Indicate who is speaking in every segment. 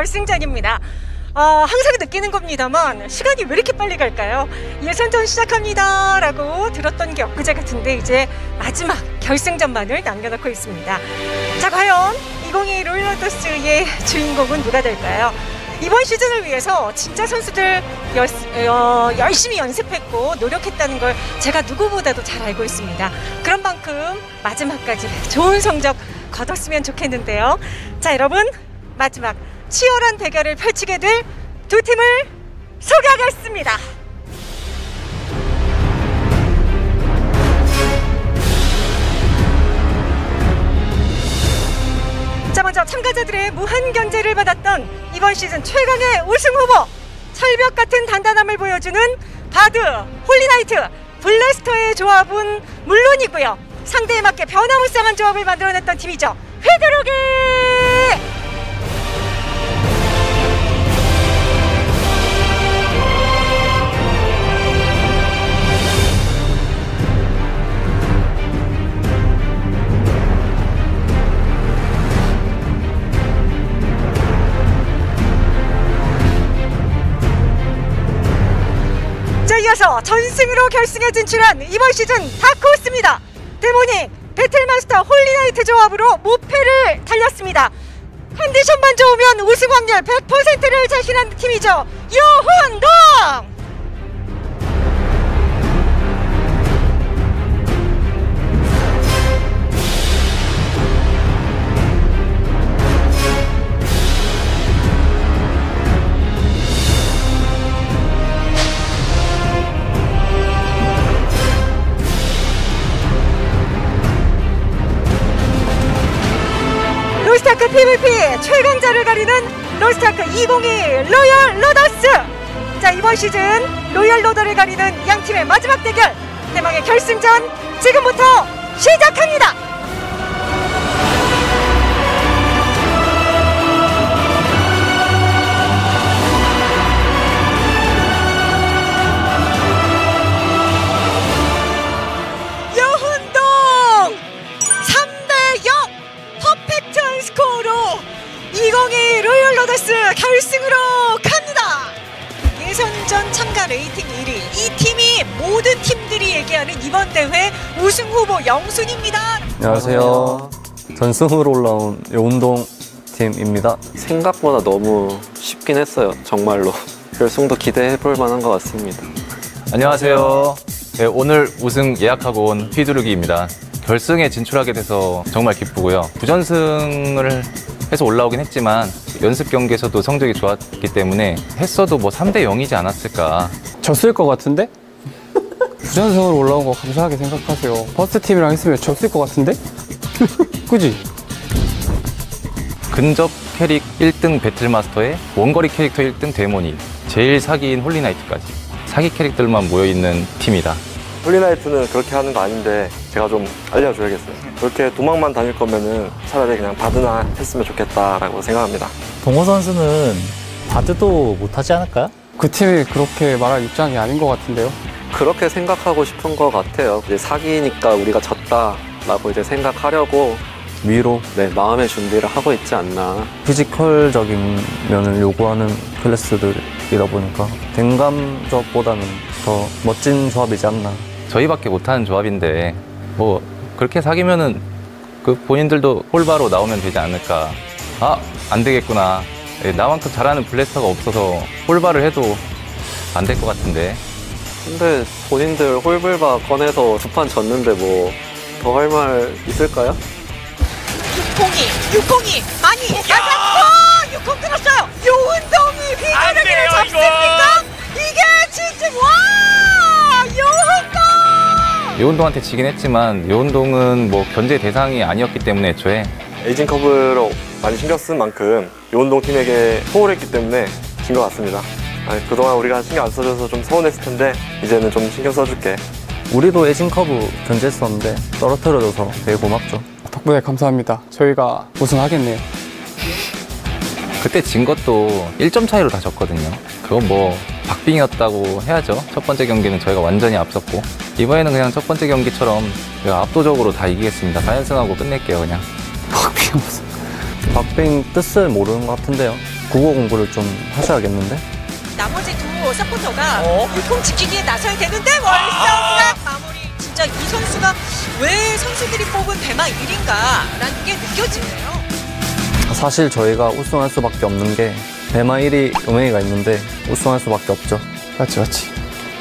Speaker 1: 결승전입니다 어, 항상 느끼는 겁니다만 시간이 왜 이렇게 빨리 갈까요? 예선전 시작합니다 라고 들었던 게 엊그제 같은데 이제 마지막 결승전만을 남겨놓고 있습니다 자 과연 2022 로열 로더스의 주인공은 누가 될까요? 이번 시즌을 위해서 진짜 선수들 열, 어, 열심히 연습했고 노력했다는 걸 제가 누구보다도 잘 알고 있습니다. 그런 만큼 마지막까지 좋은 성적 거뒀으면 좋겠는데요. 자, 여러분 마지막 치열한 대결을 펼치게 될 두 팀을 소개하겠습니다. 자 먼저 참가자들의 무한 견제를 받았던 이번 시즌 최강의 우승 후보 철벽 같은 단단함을 보여주는 바드, 홀리나이트, 블래스터의 조합은 물론이고요. 상대에 맞게 변화무쌍한 조합을 만들어냈던 팀이죠. 회드로기 이어서 전승으로 결승에 진출한 이번 시즌 다크호스입니다. 데모닉 배틀마스터 홀리나이트 조합으로 무패를 달렸습니다. 컨디션만 좋으면 우승 확률 100%를 자신한 팀이죠. 요훈동 로스타크 PVP 최강자를 가리는 로스타크 2022 로열 로더스! 자 이번 시즌 로열 로더를 가리는 양 팀의 마지막 대결 대망의 결승전 지금부터 시작합니다 우승 후보 영순입니다.
Speaker 2: 안녕하세요. 전승으로 올라온 요운동 팀입니다.
Speaker 3: 생각보다 너무 쉽긴 했어요. 정말로. 결승도 기대해 볼 만한 것 같습니다.
Speaker 4: 안녕하세요. 네, 오늘 우승 예약하고 온 휘두르기입니다. 결승에 진출하게 돼서 정말 기쁘고요. 부전승을 해서 올라오긴 했지만 연습 경기에서도 성적이 좋았기 때문에 했어도 뭐 3대 0이지 않았을까.
Speaker 5: 졌을 것 같은데? 부전승으로 올라온 거 감사하게 생각하세요. 퍼스트 팀이랑 했으면 졌을 것 같은데? 그지?
Speaker 4: 근접 캐릭 1등 배틀마스터에 원거리 캐릭터 1등 데모닉, 제일 사기인 홀리나이트까지 사기 캐릭터만 모여있는 팀이다.
Speaker 6: 홀리나이트는 그렇게 하는 거 아닌데 제가 좀 알려줘야겠어요. 그렇게 도망만 다닐 거면은 차라리 그냥 바드나 했으면 좋겠다라고 생각합니다.
Speaker 7: 동호 선수는 바드도 못하지 않을까요?
Speaker 5: 그 팀이 그렇게 말할 입장이 아닌 것 같은데요.
Speaker 3: 그렇게 생각하고 싶은 것 같아요. 이제 사기니까 우리가 졌다라고 이제 생각하려고
Speaker 2: 위로
Speaker 3: 네, 마음의 준비를 하고 있지 않나.
Speaker 2: physical적인 면을 요구하는 클래스들이다 보니까 댕감 조합보다는 더 멋진 조합이지 않나.
Speaker 4: 저희밖에 못하는 조합인데 뭐 그렇게 사기면은 그 본인들도 홀바로 나오면 되지 않을까. 아, 안 되겠구나. 예, 나만큼 잘하는 블래스터가 없어서 홀바를 해도 안 될 것 같은데.
Speaker 3: 근데 본인들 홀불바 꺼내서 두 판 졌는데 뭐 더 할 말 있을까요?
Speaker 1: 602, 602 아니 맞았고 60 들었어요. 요운동이 휘두르기를 잡습니까? 이게 진짜 와 요운동.
Speaker 4: 요훈동한테 지긴 했지만 요훈동은 뭐 견제 대상이 아니었기 때문에 애초에
Speaker 6: 에이징 커브로 많이 신경 쓴 만큼 요훈동 팀에게 소홀했기 때문에 진 것 같습니다. 아니, 그동안 우리가 신경 안 써줘서 좀 서운했을 텐데 이제는 좀 신경 써줄게.
Speaker 2: 우리도 에이징 커브 견제했었는데 떨어뜨려줘서 되게 고맙죠.
Speaker 5: 덕분에 감사합니다. 저희가 우승하겠네요.
Speaker 4: 그때 진 것도 1점 차이로 다 졌거든요. 그건 뭐 박빙이었다고 해야죠. 첫 번째 경기는 저희가 완전히 앞섰고 이번에는 그냥 첫 번째 경기처럼 압도적으로 다 이기겠습니다. 4연승하고 끝낼게요 그냥.
Speaker 5: 박빙 무슨.
Speaker 2: 박빙 뜻을 모르는 것 같은데요. 국어 공부를 좀 하셔야겠는데?
Speaker 1: 나머지 두 서포터가
Speaker 8: 어?
Speaker 1: 유통 지키기에 나서야 되는데 월성각 마무리. 진짜 이 선수가 왜 선수들이 뽑은 대마 1인가라는 게 느껴지네요.
Speaker 2: 사실 저희가 우승할 수밖에 없는 게 대마 1위 음행이가 있는데 우승할 수밖에 없죠.
Speaker 5: 맞지, 맞지.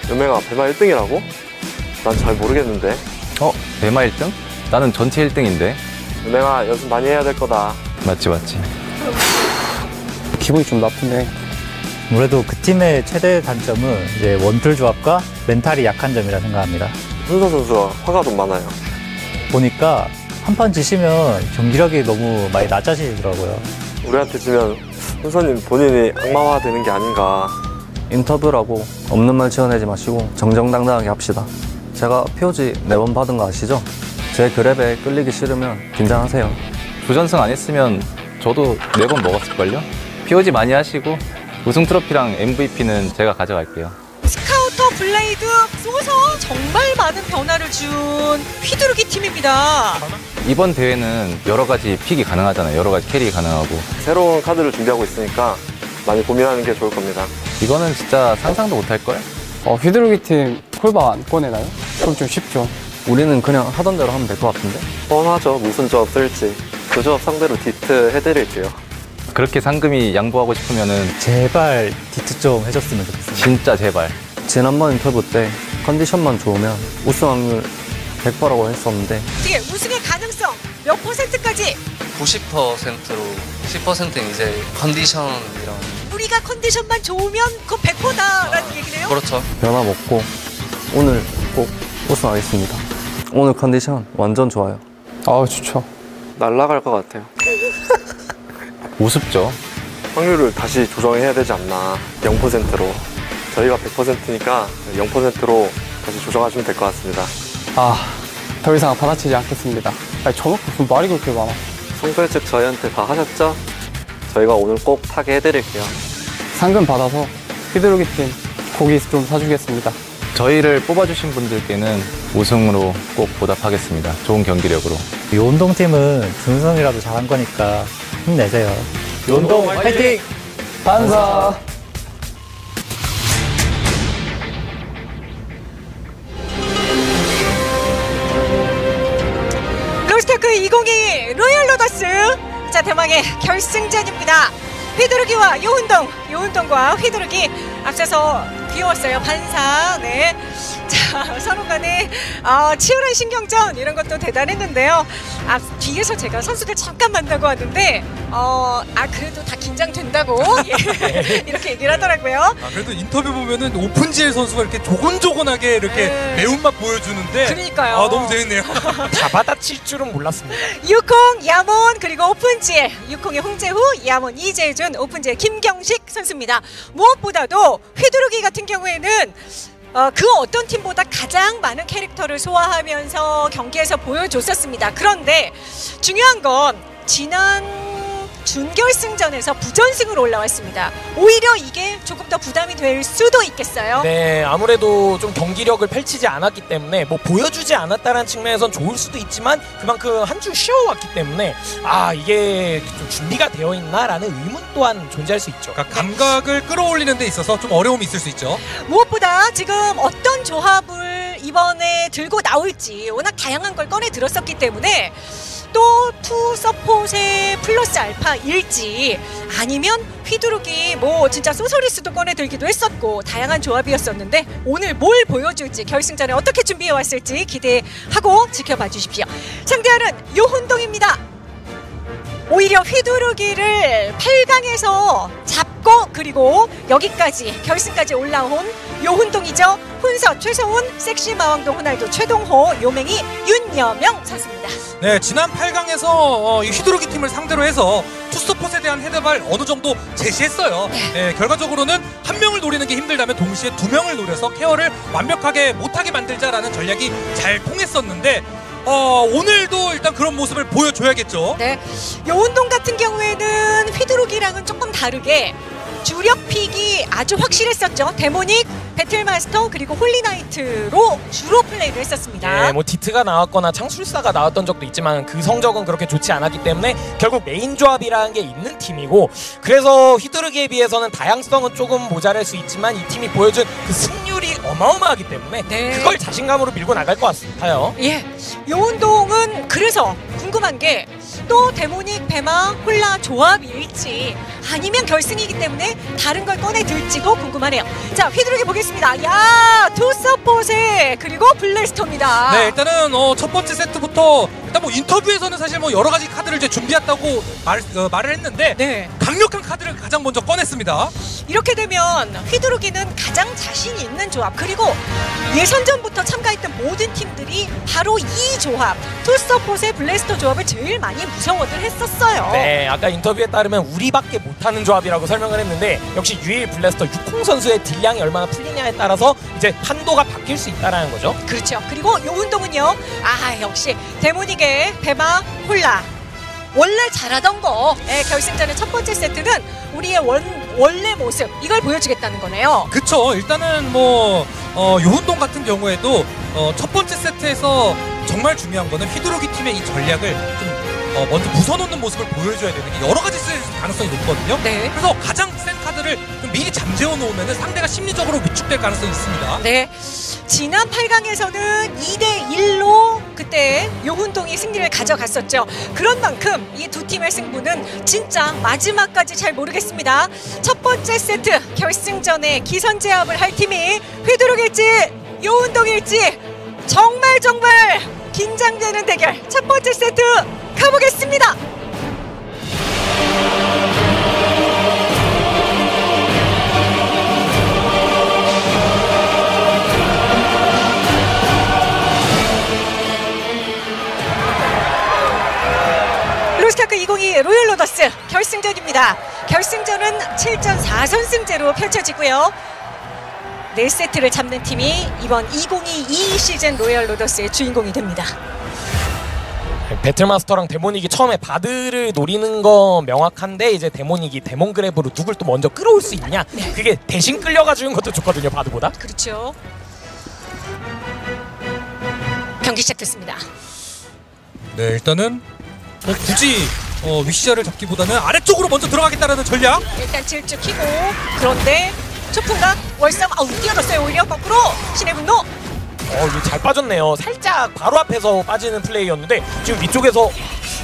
Speaker 6: 연맹아 배마 1등이라고? 난 잘 모르겠는데.
Speaker 4: 어? 대마 1등? 나는 전체 1등인데.
Speaker 6: 연맹아 연습 많이 해야 될 거다.
Speaker 4: 맞지, 맞지.
Speaker 5: 기분이 좀 나쁘네.
Speaker 7: 아무래도 그 팀의 최대 단점은 이제 원툴 조합과 멘탈이 약한 점이라 생각합니다.
Speaker 6: 훈서 선수가 화가 좀 많아요.
Speaker 7: 보니까 한 판 지시면 경기력이 너무 많이 낮아지더라고요.
Speaker 6: 우리한테 지면 훈서님 본인이 악마화 되는 게 아닌가.
Speaker 2: 인터뷰라고 없는 말 지어내지 마시고 정정당당하게 합시다. 제가 POG 4번 받은 거 아시죠? 제 grab에 끌리기 싫으면 긴장하세요.
Speaker 4: 부전승 안 했으면 저도 네 번 먹었을걸요? POG 많이 하시고 우승 트로피랑 MVP는 제가 가져갈게요.
Speaker 1: 스카우터 블레이드 소서 정말 많은 변화를 준 휘두르기 팀입니다.
Speaker 4: 이번 대회는 여러 가지 pick이 가능하잖아요. 여러 가지 carry 가능하고.
Speaker 6: 새로운 카드를 준비하고 있으니까 많이 고민하는 게 좋을 겁니다.
Speaker 4: 이거는 진짜 상상도 못할걸?
Speaker 5: 어, 휘두르기 팀 콜바 안 꺼내나요? 그럼 좀 쉽죠.
Speaker 2: 우리는 그냥 하던 대로 하면 될 것 같은데?
Speaker 6: 뻔하죠. 무슨 조합 쓸지. 그 조합 상대로 디트 해드릴게요.
Speaker 4: 그렇게 상금이 양보하고 싶으면은
Speaker 7: 제발 디트 좀 해줬으면 좋겠습니다.
Speaker 4: 진짜 제발.
Speaker 2: 지난번 인터뷰 때 컨디션만 좋으면 우승 확률 100%라고 했었는데
Speaker 1: 어떻게 우승의 가능성 몇 퍼센트까지
Speaker 9: 90%로 10%는 이제 컨디션이랑
Speaker 1: 우리가 컨디션만 좋으면 그건 100%다라는 얘기네요.
Speaker 9: 그렇죠.
Speaker 2: 변화 먹고 오늘 꼭 우승하겠습니다. 오늘 컨디션 완전 좋아요.
Speaker 5: 아, 좋죠.
Speaker 6: 날라갈 것 같아요.
Speaker 4: 우습죠.
Speaker 6: 확률을 다시 조정해야 되지 않나. 0%로. 저희가 100%니까 0%로 다시 조정하시면 될 것 같습니다.
Speaker 5: 아, 더 이상 받아치지 않겠습니다. 아니, 저놓고 무슨 말이 그렇게 많아.
Speaker 6: 송별 측 저희한테 다 하셨죠? 저희가 오늘 꼭 타게 해드릴게요.
Speaker 5: 상금 받아서 휘두르기 팀 고기 좀 사주겠습니다.
Speaker 4: 저희를 뽑아주신 분들께는 우승으로 꼭 보답하겠습니다. 좋은 경기력으로.
Speaker 7: 요훈동 팀은 준우승이라도 잘한 거니까 힘내세요.
Speaker 5: 요훈동 화이팅! 반사!
Speaker 1: 로스트아크 2022 로얄 로더스 자 대망의 결승전입니다. 휘두르기와 요훈동, 요훈동과 휘두르기 앞서서 귀여웠어요 반사. 네. 자 서로 간에 어, 치열한 신경전 이런 것도 대단했는데요. 앞 뒤에서 제가 선수들 잠깐 만나고 왔는데 어, 아 그래도 다 긴장된다고 예, 이렇게 얘기를 하더라고요.
Speaker 8: 아, 그래도 인터뷰 보면은 오픈지엘 선수가 이렇게 조곤조곤하게 이렇게
Speaker 1: 네.
Speaker 8: 매운맛 보여주는데
Speaker 1: 그러니까요.
Speaker 8: 아 너무 재밌네요. 다 받아칠 줄은 몰랐습니다.
Speaker 1: 유콩, 야몬 그리고 오픈지엘 유콩의 홍재후, 야몬 이재준, 오픈지엘 김경식 선수입니다. 무엇보다도 휘두르기 같은 경우에는 어, 그 어떤 팀보다 가장 많은 캐릭터를 소화하면서 경기에서 보여줬었습니다. 그런데 중요한 건 지난 준결승전에서 부전승으로 올라왔습니다. 오히려 이게 조금 더 부담이 될 수도 있겠어요.
Speaker 8: 네, 아무래도 좀 경기력을 펼치지 않았기 때문에 뭐 보여주지 않았다는 측면에선 좋을 수도 있지만 그만큼 한 주 쉬어왔기 때문에 아 이게 좀 준비가 되어 있나라는 의문 또한 존재할 수 있죠.
Speaker 10: 그러니까 감각을 끌어올리는 데 있어서 좀 어려움이 있을 수 있죠.
Speaker 1: 무엇보다 지금 어떤 조합을 이번에 들고 나올지 워낙 다양한 걸 꺼내 들었었기 때문에 또 two 서폿의 플러스 알파일지 아니면 휘두르기 뭐 진짜 소서리스도 꺼내 들기도 했었고 다양한 조합이었었는데 오늘 뭘 보여줄지 결승전에 어떻게 준비해 왔을지 기대하고 지켜봐 주십시오. 상대하는 요훈동입니다. 오히려 휘두르기를 8강에서 잡 고 그리고 여기까지 결승까지 올라온 요훈동이죠. 훈서 최소훈, 섹시 마왕도 호날두 최동호, 요맹이 윤여명 선수입니다.
Speaker 10: 네, 지난 8강에서 어, 이 휘두르기 팀을 상대로 해서 투스포에 대한 헤드발 어느 정도 제시했어요. 네, 결과적으로는 한 명을 노리는 게 힘들다면 동시에 두 명을 노려서 케어를 완벽하게 못하게 만들자라는 전략이 잘 통했었는데 어, 오늘도 일단 그런 모습을 보여줘야겠죠.
Speaker 1: 네. 요운동 같은 경우에는 휘두르기랑은 조금 다르게 주력 pick이 아주 확실했었죠. 데모닉, 배틀마스터 그리고 홀리나이트로 주로 플레이를 했었습니다.
Speaker 8: 네, 뭐 디트가 나왔거나 창술사가 나왔던 적도 있지만 그 성적은 그렇게 좋지 않았기 때문에 결국 메인 조합이라는 게 있는 팀이고 그래서 휘두르기에 비해서는 다양성은 조금 모자랄 수 있지만 이 팀이 보여준 그 승률이 어마어마하기 때문에
Speaker 1: 네.
Speaker 8: 그걸 자신감으로 밀고 나갈 것 같아요.
Speaker 1: 예, 요훈동은 그래서 궁금한 게 또 데모닉, 배마, 홀라 조합일지 아니면 결승이기 때문에 다른 걸 꺼내 들지도 궁금하네요. 자, 휘두르기 보겠습니다. 야, 투서폿에 그리고 블래스터입니다.
Speaker 10: 네, 일단은 어, 첫 번째 세트부터 일단 뭐 인터뷰에서는 사실 뭐 여러 가지 카드를 이제 준비했다고 말, 어, 말을 했는데
Speaker 1: 네.
Speaker 10: 강력한 카드를 가장 먼저 꺼냈습니다.
Speaker 1: 이렇게 되면 휘두르기는 가장 자신 있는 조합 그리고 예선전부터 참가했던 모든 팀들이 바로 이 조합 two 서폿의 블래스터 조합을 제일 많이 무서워들 했었어요.
Speaker 8: 네, 아까 인터뷰에 따르면 우리밖에 못하는 조합이라고 설명을 했는데 역시 유일 블래스터 육콩 선수의 딜량이 얼마나 풀리냐에 따라서 이제 판도가 바뀔 수 있다라는 거죠.
Speaker 1: 그렇죠. 그리고 요훈동은요. 아 역시 데모닉의 배마 홀나 원래 잘하던 거 예, 결승전의 첫 번째 세트는 우리의 원, 원래 모습 이걸 보여주겠다는 거네요.
Speaker 10: 그쵸. 일단은 뭐, 어, 요운동 같은 경우에도 어, 첫 번째 세트에서 정말 중요한 거는 휘두르기 팀의 이 전략을 좀 어, 먼저 부숴놓는 모습을 보여줘야 되는 게 여러 가지 쓸 가능성이 높거든요.
Speaker 1: 네.
Speaker 10: 그래서 가장 센 카드를 좀 미리 잠재워 놓으면 상대가 심리적으로 위축될 가능성이 있습니다.
Speaker 1: 네. 지난 8강에서는 2대 1로 그때 요운동이 승리를 가져갔었죠. 그런 만큼 이 두 팀의 승부는 진짜 마지막까지 잘 모르겠습니다. 첫 번째 세트 결승전에 기선 제압을 할 팀이 휘두르길지 요운동일지 정말 정말 긴장되는 대결 첫 번째 세트 가보겠습니다. 로스타크 2022 로열 로더스 결승전입니다. 결승전은 7전 4선승제로 펼쳐지고요. 4세트를 잡는 팀이 이번 2022 시즌 로열 로더스의 주인공이 됩니다.
Speaker 8: 배틀마스터랑 데모닉이 처음에 바드를 노리는 거 명확한데 이제 데모닉이 데몬 그랩으로 누굴 또 먼저 끌어올 수 있냐 그게 대신 끌려가 주는 것도 좋거든요 바드보다
Speaker 1: 그렇죠. 경기 시작됐습니다.
Speaker 10: 네, 일단은 뭐 굳이 어, 위시자를 잡기보다는 아래쪽으로 먼저 들어가겠다라는 전략.
Speaker 1: 일단 질주 키고 그런데 초풍각 월삼 아우 뛰어졌어요 오히려 거꾸로 신의 분노
Speaker 8: 어 이거 잘 빠졌네요 살짝 바로 앞에서 빠지는 플레이였는데 지금 위쪽에서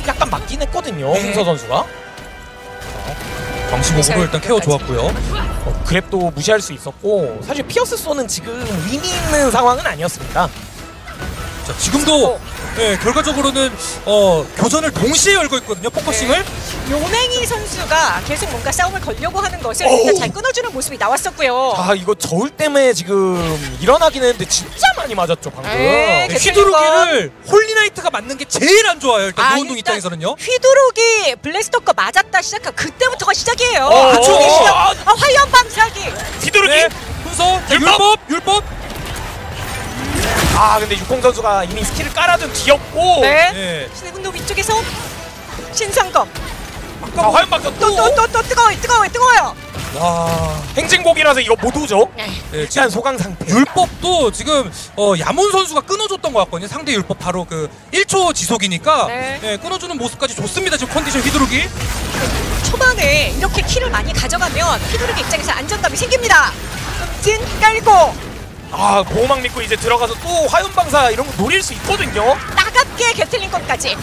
Speaker 8: 약간 맞긴 했거든요
Speaker 1: 네.
Speaker 8: 홍서 선수가
Speaker 10: 방심으로 일단 케어 좋았고요.
Speaker 8: 어, 그랩도 무시할 수 있었고 사실 피어스 쏘는 지금 의미 있는 상황은 아니었습니다
Speaker 10: 자, 지금도 네, 결과적으로는 어, 교전을 동시에 열고 있거든요. focusing을.
Speaker 1: 요맹이 선수가 계속 뭔가 싸움을 걸려고 하는 것을. 일단 잘 끊어주는 모습이 나왔었고요.
Speaker 8: 아 이거 저울 때문에 지금 일어나긴 했는데 진짜 많이 맞았죠 방금
Speaker 1: 네,
Speaker 10: 네, 휘두르기를 홀리나이트가 맞는 게 제일 안 좋아요. 일단
Speaker 1: 아,
Speaker 10: 요훈동
Speaker 1: 일단
Speaker 10: 입장에서는요.
Speaker 1: 휘두르기 블래스터 거 맞았다 시작한 그때부터가 시작이에요.
Speaker 8: 어,
Speaker 1: 그쪽이
Speaker 8: 어,
Speaker 1: 시작.
Speaker 8: 아.
Speaker 1: 아, 화염 방사기.
Speaker 8: 휘두르기
Speaker 10: 네, 훈서 자,
Speaker 8: 율법!
Speaker 10: 율법, 율법.
Speaker 8: 아 근데 육공 선수가 이미 스킬을 깔아둔 뒤였고
Speaker 1: 네.
Speaker 10: 네.
Speaker 1: 신의 분노 위쪽에서 신상검.
Speaker 8: 자 화염 방사
Speaker 1: 또또또 또 뜨거워 뜨거워 뜨거워요.
Speaker 10: 와.
Speaker 8: 행진곡이라서 이거 못 오죠
Speaker 1: 네.
Speaker 10: 네,
Speaker 8: 일단
Speaker 10: 지금
Speaker 8: 소강 상태
Speaker 10: 율법도 지금 어, 야몬 선수가 끊어줬던 것 같거든요. 상대 율법 바로 그 1초 지속이니까
Speaker 1: 네.
Speaker 10: 네, 끊어주는 모습까지 좋습니다. 지금 컨디션 휘두르기.
Speaker 1: 초반에 이렇게 키를 많이 가져가면 휘두르기 입장에서 안정감이 생깁니다. 진 깔고
Speaker 8: 아 보호막 믿고 이제 들어가서 또 화염방사 이런 거 노릴 수 있거든요
Speaker 1: 따갑게 개틀린 것까지.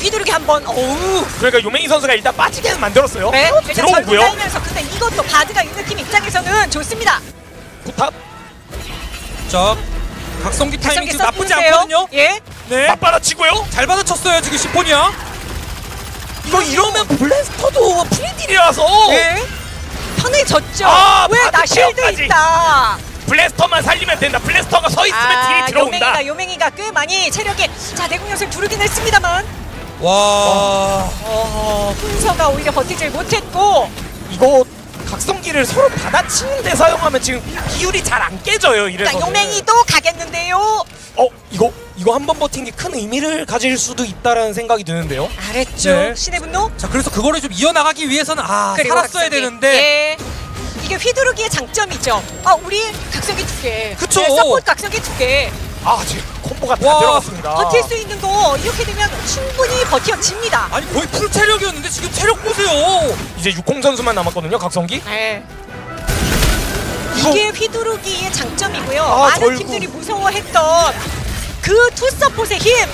Speaker 1: 휘두르기 한번 어우
Speaker 8: 그러니까 요맹이 선수가 일단 빠지게는 만들었어요
Speaker 1: 네,
Speaker 8: 들어오고요
Speaker 1: 달면서 근데 이것도 바드가 있는 팀 입장에서는 좋습니다.
Speaker 8: 부탑
Speaker 10: 자, 각성기 타이밍 지금 나쁘지. 않거든요.
Speaker 1: 예.
Speaker 10: 네.
Speaker 8: 맞받아치고요
Speaker 10: 잘 받아쳤어요 지금 심포니아.
Speaker 8: 이거 이러면 블래스터도 프리딜이라서
Speaker 1: 예. 편해졌죠.
Speaker 8: 아,
Speaker 1: 왜 나 실드. 있다.
Speaker 8: 블래스터만 살리면 된다 블래스터가 서 있으면
Speaker 1: 아,
Speaker 8: 딜이 들어온다
Speaker 1: 요맹이가 요맹이가 꽤 많이 체력이 자 내공연소를 두르긴 했습니다만
Speaker 10: 와.
Speaker 1: 어, 훈서가 오히려 버티질 못했고
Speaker 8: 이거 각성기를 서로 받아치는데 사용하면 지금 비율이 잘 안 깨져요
Speaker 1: 그러니까
Speaker 8: 이래서
Speaker 1: 요맹이도 가겠는데요.
Speaker 8: 어 이거 이거 한 번 버틴 게 큰 의미를 가질 수도 있다라는 생각이 드는데요.
Speaker 1: 알았죠.
Speaker 10: 네.
Speaker 1: 신의 분노.
Speaker 10: 자 그래서 그거를 좀 이어나가기 위해서는 아
Speaker 1: 그리고
Speaker 10: 살았어야
Speaker 1: 각성기.
Speaker 10: 되는데
Speaker 1: 예. 이게 휘두르기의 장점이죠. 아, 우리 각성기 두 개.
Speaker 10: 그쵸.
Speaker 1: 네, 서포트 각성기 두 개.
Speaker 8: 아 지금 콤보가 다
Speaker 10: 와,
Speaker 8: 들어갔습니다.
Speaker 1: 버틸 수 있는 거 이렇게 되면 충분히 버텨집니다.
Speaker 10: 아니 거의 풀 체력이었는데 지금 체력 보세요.
Speaker 8: 이제 육공 선수만 남았거든요. 각성기.
Speaker 1: 네. 이게 휘두르기의 장점이고요.
Speaker 8: 아,
Speaker 1: 많은
Speaker 8: 절구.
Speaker 1: 팀들이 무서워했던 그 투서폿의 힘.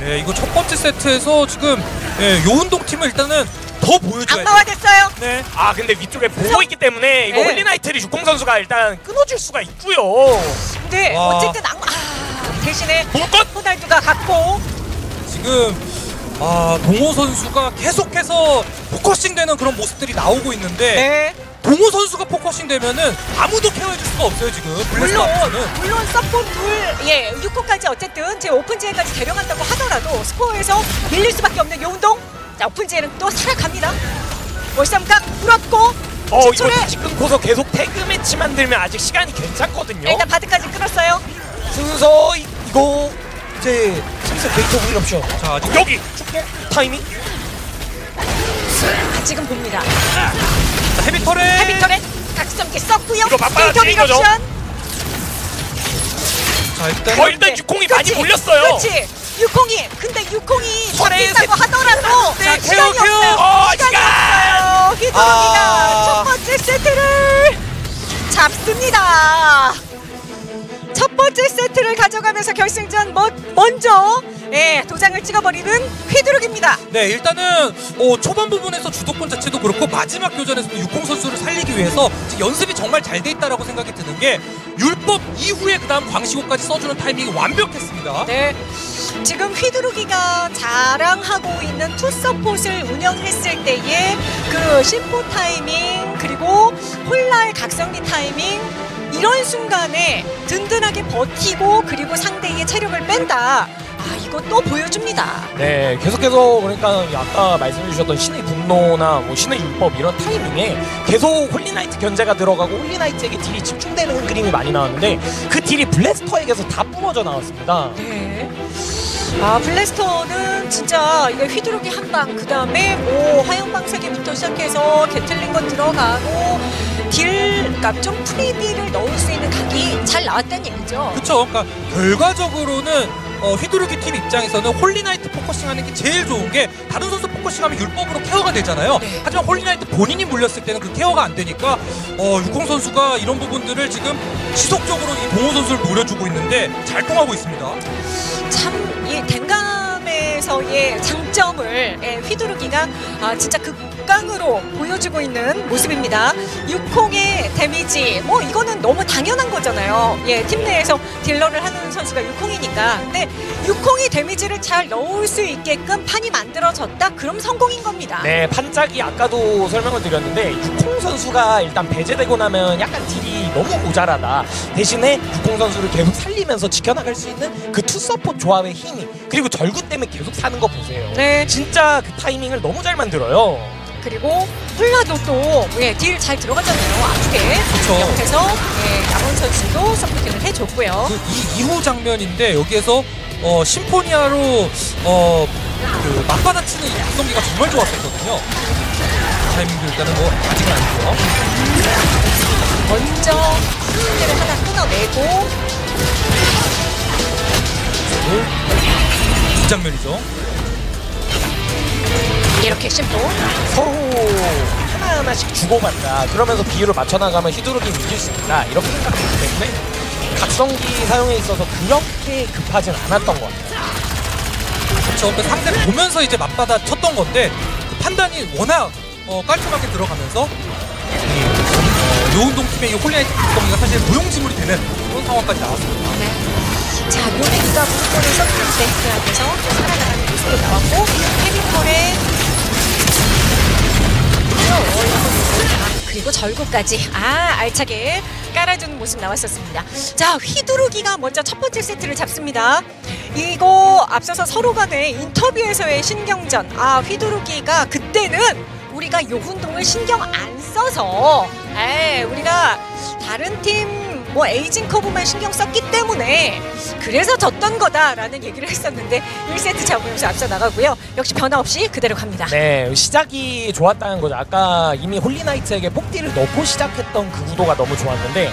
Speaker 10: 네 이거 첫 번째 세트에서 지금 예, 요운동 팀은 일단은 더 보여줘야 돼.
Speaker 1: 악마화 됐어요.
Speaker 10: 네.
Speaker 8: 아 근데 위쪽에 보고 있기 때문에 이거
Speaker 1: 네.
Speaker 8: 홀리나이트를 육공 선수가 일단 끊어줄 수가 있고요.
Speaker 1: 근데
Speaker 10: 와.
Speaker 1: 어쨌든 악마. 아, 대신에
Speaker 8: 물건
Speaker 1: 호날두가 갖고
Speaker 10: 지금 아 동호 선수가 계속해서 포커싱되는 그런 모습들이 나오고 있는데
Speaker 1: 네.
Speaker 10: 동호 선수가 포커싱 되면은 아무도 케어해줄 수가 없어요 지금
Speaker 1: 물론
Speaker 10: 앞에서는.
Speaker 1: 물론 서폿 둘, 예, 6호까지 어쨌든 제 오픈지에까지 데려간다고 하더라도 스코어에서 밀릴 수밖에 없는 요운동. 자, 오픈지에는 또 살아갑니다. 월삼각 물었고
Speaker 8: 어 이거
Speaker 1: 진출해.
Speaker 8: 지 끊고서 계속 태그 매치 만들면 아직 시간이 괜찮거든요.
Speaker 1: 일단 바드까지 끊었어요.
Speaker 8: 순서 이- 이거 이제 슬슬 데이터 오일 옵션.
Speaker 10: 자 아직
Speaker 8: 여기 타이밍.
Speaker 1: 아, 지금 봅니다.
Speaker 10: 헤비터레
Speaker 1: 헤비턴에 각성기 썼고요.
Speaker 8: 이거 맞받아치는 거죠?
Speaker 10: 자 일단
Speaker 8: 어 일단 육공이 많이 몰렸어요.
Speaker 1: 그렇지. 육콩이 근데 육콩이
Speaker 8: 털에
Speaker 1: 버틴다고 하더라도
Speaker 10: 네,
Speaker 1: 시간이
Speaker 10: 케어.
Speaker 1: 없어요.
Speaker 8: 어,
Speaker 1: 시간이
Speaker 8: 시간.
Speaker 1: 없어요. 휘두르기가
Speaker 8: 아.
Speaker 1: 첫 번째 세트를 잡습니다. 첫 번째 세트를 가져가면서 결승전 뭐, 먼저 예, 도장을 찍어버리는 휘두르기입니다.
Speaker 10: 네 일단은 어, 초반 부분에서 주도권 자체도 그렇고 마지막 교전에서도 육공 선수를 살리기 위해서 연습이 정말 잘 돼 있다라고 생각이 드는 게 율법 이후에 그다음 광시고까지 써주는 타이밍이 완벽했습니다.
Speaker 1: 네. 지금 휘두르기가 자랑하고 있는 투서폿을 운영했을 때의 그 심포 타이밍 그리고 홀나 각성기 타이밍 이런 순간에 든든하게 버티고 그리고 상대의 체력을 뺀다. 아 이거 또 보여줍니다.
Speaker 8: 네, 계속해서 그러니까 아까 말씀해 주셨던 신의 분노나 뭐 신의 율법 이런 타이밍에 계속 홀리나이트 견제가 들어가고 홀리나이트에게 딜이 집중되는 그림이 많이 나왔는데 그 딜이 블래스터에게서 다 뿜어져 나왔습니다.
Speaker 1: 네. 아 블래스터는 진짜 이거 휘두르기 한 방, 그 다음에 뭐 화염 방사기부터 시작해서 개틀링 건 들어가고 딜, 그러니까 좀 프리딜을 넣을 수 있는 각이 잘 나왔다는 얘기죠.
Speaker 10: 그렇죠. 그러니까 결과적으로는 어, 휘두르기 팀 입장에서는 홀리나이트 focusing하는 게 제일 좋은 게 다른 선수 focusing하면 율법으로 케어가 되잖아요.
Speaker 1: 네.
Speaker 10: 하지만 홀리나이트 본인이 물렸을 때는 그 케어가 안 되니까 어, 육공 선수가 이런 부분들을 지금 지속적으로 이 동호 선수를 노려주고 있는데 잘 통하고 있습니다.
Speaker 1: 참이 댕감에서의 장점을 예, 휘두르기가 아, 진짜 극강으로 보여주고 있는 모습입니다. 6홍의 데미지 뭐 이거는 너무 당연한 거잖아요. 예, 팀 내에서 딜러를 하는 선수가 6홍이니까. 근데 6홍이 데미지를 잘 넣을 수 있게끔 판이 만들어졌다. 그럼 성공인 겁니다.
Speaker 8: 네, 판짝이 아까도 설명을 드렸는데 육콩 선수가 일단 배제되고 나면 약간 딜이 너무 모자라다. 대신에 육공 선수를 계속 살리면서 지켜나갈 수 있는 그 투서폿 조합의 힘이 그리고 절구 때문에 계속 사는 거 보세요.
Speaker 1: 네.
Speaker 8: 진짜 그 타이밍을 너무 잘 만들어요.
Speaker 1: 그리고 홀나도 또 예, 딜 잘 들어갔잖아요. 아프게.
Speaker 10: 그쵸.
Speaker 1: 그래서 예, 양원 선수도 supporting을 해줬고요.
Speaker 10: 그이 이후 장면인데 여기에서 어, 심포니아로 어, 그 맞받아치는 이 각성기가 정말 좋았었거든요. 타이밍도 일단은 뭐 아직은 아니고요.
Speaker 1: 먼저 상대를 하나 끊어내고
Speaker 10: 이 장면이죠.
Speaker 1: 이렇게 심포
Speaker 8: 서로 하나하나씩 주고받자. 그러면서 비율을 맞춰나가면 휘두르기 이길 수 있다. 이렇게 생각했기 때문에 각성기 사용에 있어서 그렇게 급하진 않았던 것 같아요.
Speaker 10: 그렇죠. 그 상대 보면서 이제 맞받아 쳤던 건데 그 판단이 워낙 어, 깔끔하게 들어가면서 이, 어, 요훈동 팀의 이 홀리나이트 각성기가 사실 무용지물이 되는 그런 상황까지 나왔습니다.
Speaker 1: 자 요맹이가 무조건을 썼는데 그 안에서 또 살아나가는 모습도 나왔고 헤비콜의 그리고 절구까지 아 알차게 깔아주는 모습 나왔었습니다. 자 휘두르기가 먼저 첫 번째 세트를 잡습니다. 이거 앞서서 서로 간의 인터뷰에서의 신경전 아 휘두르기가 그때는 우리가 요훈동을 신경 안 써서 에 우리가 다른 팀 뭐 aging curve만 신경 썼기 때문에 그래서 졌던 거다라는 얘기를 했었는데 1세트 잡으면서 앞서 나가고요. 역시 변화 없이 그대로 갑니다.
Speaker 8: 네, 시작이 좋았다는 거죠. 아까 이미 홀리나이트에게 폭딜을 넣고 시작했던 그 구도가 너무 좋았는데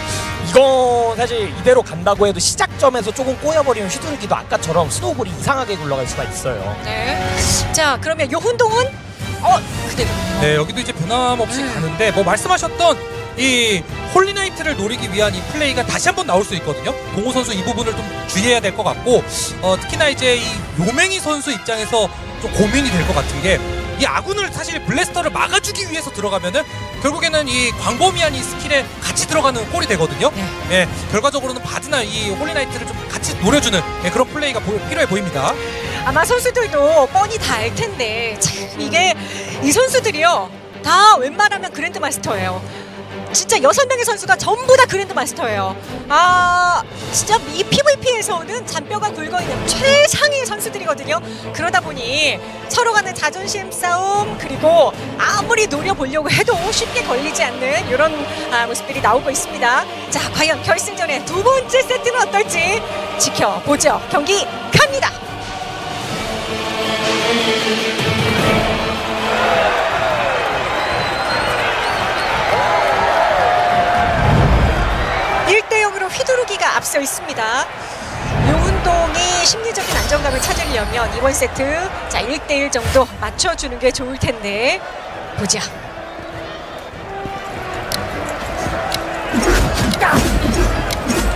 Speaker 8: 이건 사실 이대로 간다고 해도 시작점에서 조금 꼬여버리면 휘두르기도 아까처럼 snowball이 이상하게 굴러갈 수가 있어요.
Speaker 1: 네. 자, 그러면 요훈동은 어, 그대로.
Speaker 10: 네, 여기도 이제 변함없이 가는데 뭐 말씀하셨던 이 홀리나이트를 노리기 위한 이 플레이가 다시 한번 나올 수 있거든요. 동호 선수 이 부분을 좀 주의해야 될 것 같고 어, 특히나 이제 이 요맹이 선수 입장에서 좀 고민이 될 것 같은 게 이 아군을 사실 블래스터를 막아주기 위해서 들어가면은 결국에는 이 광범위한 이 스킬에 같이 들어가는 꼴이 되거든요.
Speaker 1: 네.
Speaker 10: 예, 결과적으로는 바드나 이 홀리나이트를 좀 같이 노려주는 예, 그런 플레이가 보- 필요해 보입니다.
Speaker 1: 아마 선수들도 뻔히 다 알 텐데 참 이게 이 선수들이요 다 웬만하면 그랜드 마스터예요. 진짜 여섯 명의 선수가 전부 다 그랜드 마스터예요. 아 진짜 이 PVP에서는 잔뼈가 굵어 있는 최상의 선수들이거든요. 그러다 보니 서로 간의 자존심 싸움 그리고 아무리 노려보려고 해도 쉽게 걸리지 않는 이런 아, 모습들이 나오고 있습니다. 자 과연 결승전의 두 번째 세트는 어떨지 지켜보죠. 경기 갑니다. 휘두르기가 앞서 있습니다. 요운동이 심리적인 안정감을 찾으려면 이번 세트 자 1대1 정도 맞춰주는 게 좋을 텐데 보자.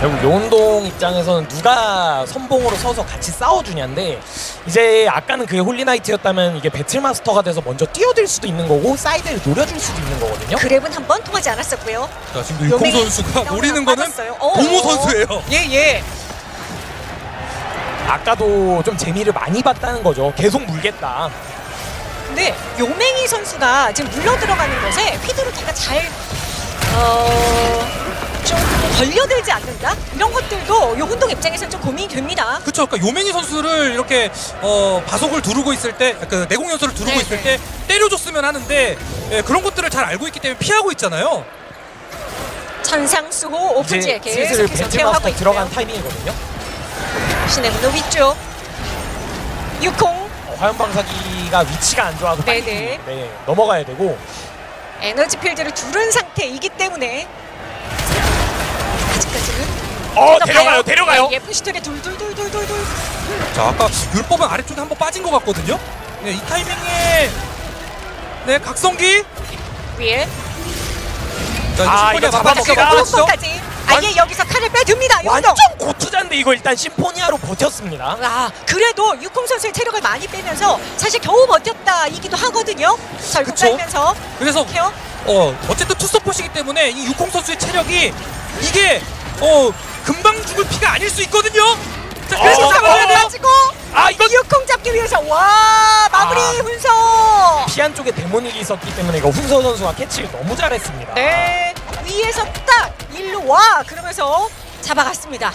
Speaker 8: 결국 요훈동 입장에서는 누가 선봉으로 서서 같이 싸워주냐인데 이제 아까는 그게 홀리나이트였다면 이게 배틀마스터가 돼서 먼저 뛰어들 수도 있는 거고 사이드를 노려줄 수도 있는 거거든요.
Speaker 1: 그랩은 한 번 통하지 않았었고요.
Speaker 10: 자, 지금 유콩 선수가 노리는
Speaker 1: 안
Speaker 10: 거는
Speaker 1: 빠졌어요. 어,
Speaker 10: 동호
Speaker 1: 어.
Speaker 10: 선수예요.
Speaker 1: 예 예.
Speaker 8: 아까도 좀 재미를 많이 봤다는 거죠. 계속 물겠다.
Speaker 1: 근데 요맹이 선수가 지금 물러 들어가는 것에 휘두르기가 잘 어. 좀 걸려들지 않는다 이런 것들도 요운동 입장에서는 좀 고민이 됩니다.
Speaker 10: 그렇죠. 그러니까 요맹이 선수를 이렇게 어, 바속을 두르고 있을 때, 그 내공 연설을 두르고
Speaker 1: 네,
Speaker 10: 있을 때 때려줬으면 하는데 예, 그런 것들을 잘 알고 있기 때문에 피하고 있잖아요.
Speaker 1: 천상수호 오픈지에 케어하고
Speaker 8: 배틀마스터 들어간. 타이밍이거든요.
Speaker 1: 신의 문호 위쪽 유콩
Speaker 8: 어, 화염 방사기가 위치가 안 좋아서 빨리
Speaker 1: 네네.
Speaker 8: 네, 넘어가야 되고
Speaker 1: 에너지 필드를 두른 상태이기 때문에 아직까지는 어더
Speaker 8: 데려가요
Speaker 1: 가요.
Speaker 8: 데려가요
Speaker 1: 네, 예쁜 슈터에 둘둘둘둘둘둘
Speaker 10: 자, 아까 율법은 아래쪽에 한 번 빠진 것 같거든요. 네, 이 타이밍에 네 각성기.
Speaker 1: 위에
Speaker 10: 자, 이제
Speaker 8: 아, 이거 잡아먹기가.
Speaker 1: 한번까지 아예 여기서 칼을. 요운동.
Speaker 8: 완전 고투자인데 이거 일단 심포니아로 버텼습니다
Speaker 1: 아 그래도 유콩 선수의 체력을 많이 빼면서 사실 겨우 버텼다 이기도 하거든요. 절구
Speaker 10: 그쵸.
Speaker 1: 깔면서
Speaker 10: 그래서
Speaker 1: 케어.
Speaker 10: 어 어쨌든 투서폿이기 때문에 이 유콩 선수의 체력이 이게 어 금방 죽을 피가 아닐 수 있거든요. 자, 그래서
Speaker 8: 어,
Speaker 10: 잡아야
Speaker 8: 어,
Speaker 10: 돼요.
Speaker 8: 아 이거
Speaker 1: 유콩 잡기 위해서 와 마무리
Speaker 8: 아.
Speaker 1: 훈서.
Speaker 8: 피안 쪽에 데모닉이 있었기 때문에 이거 훈서 선수가 캐치를 너무 잘했습니다
Speaker 1: 네 위에서 딱 일로 와 그러면서 잡아갔습니다.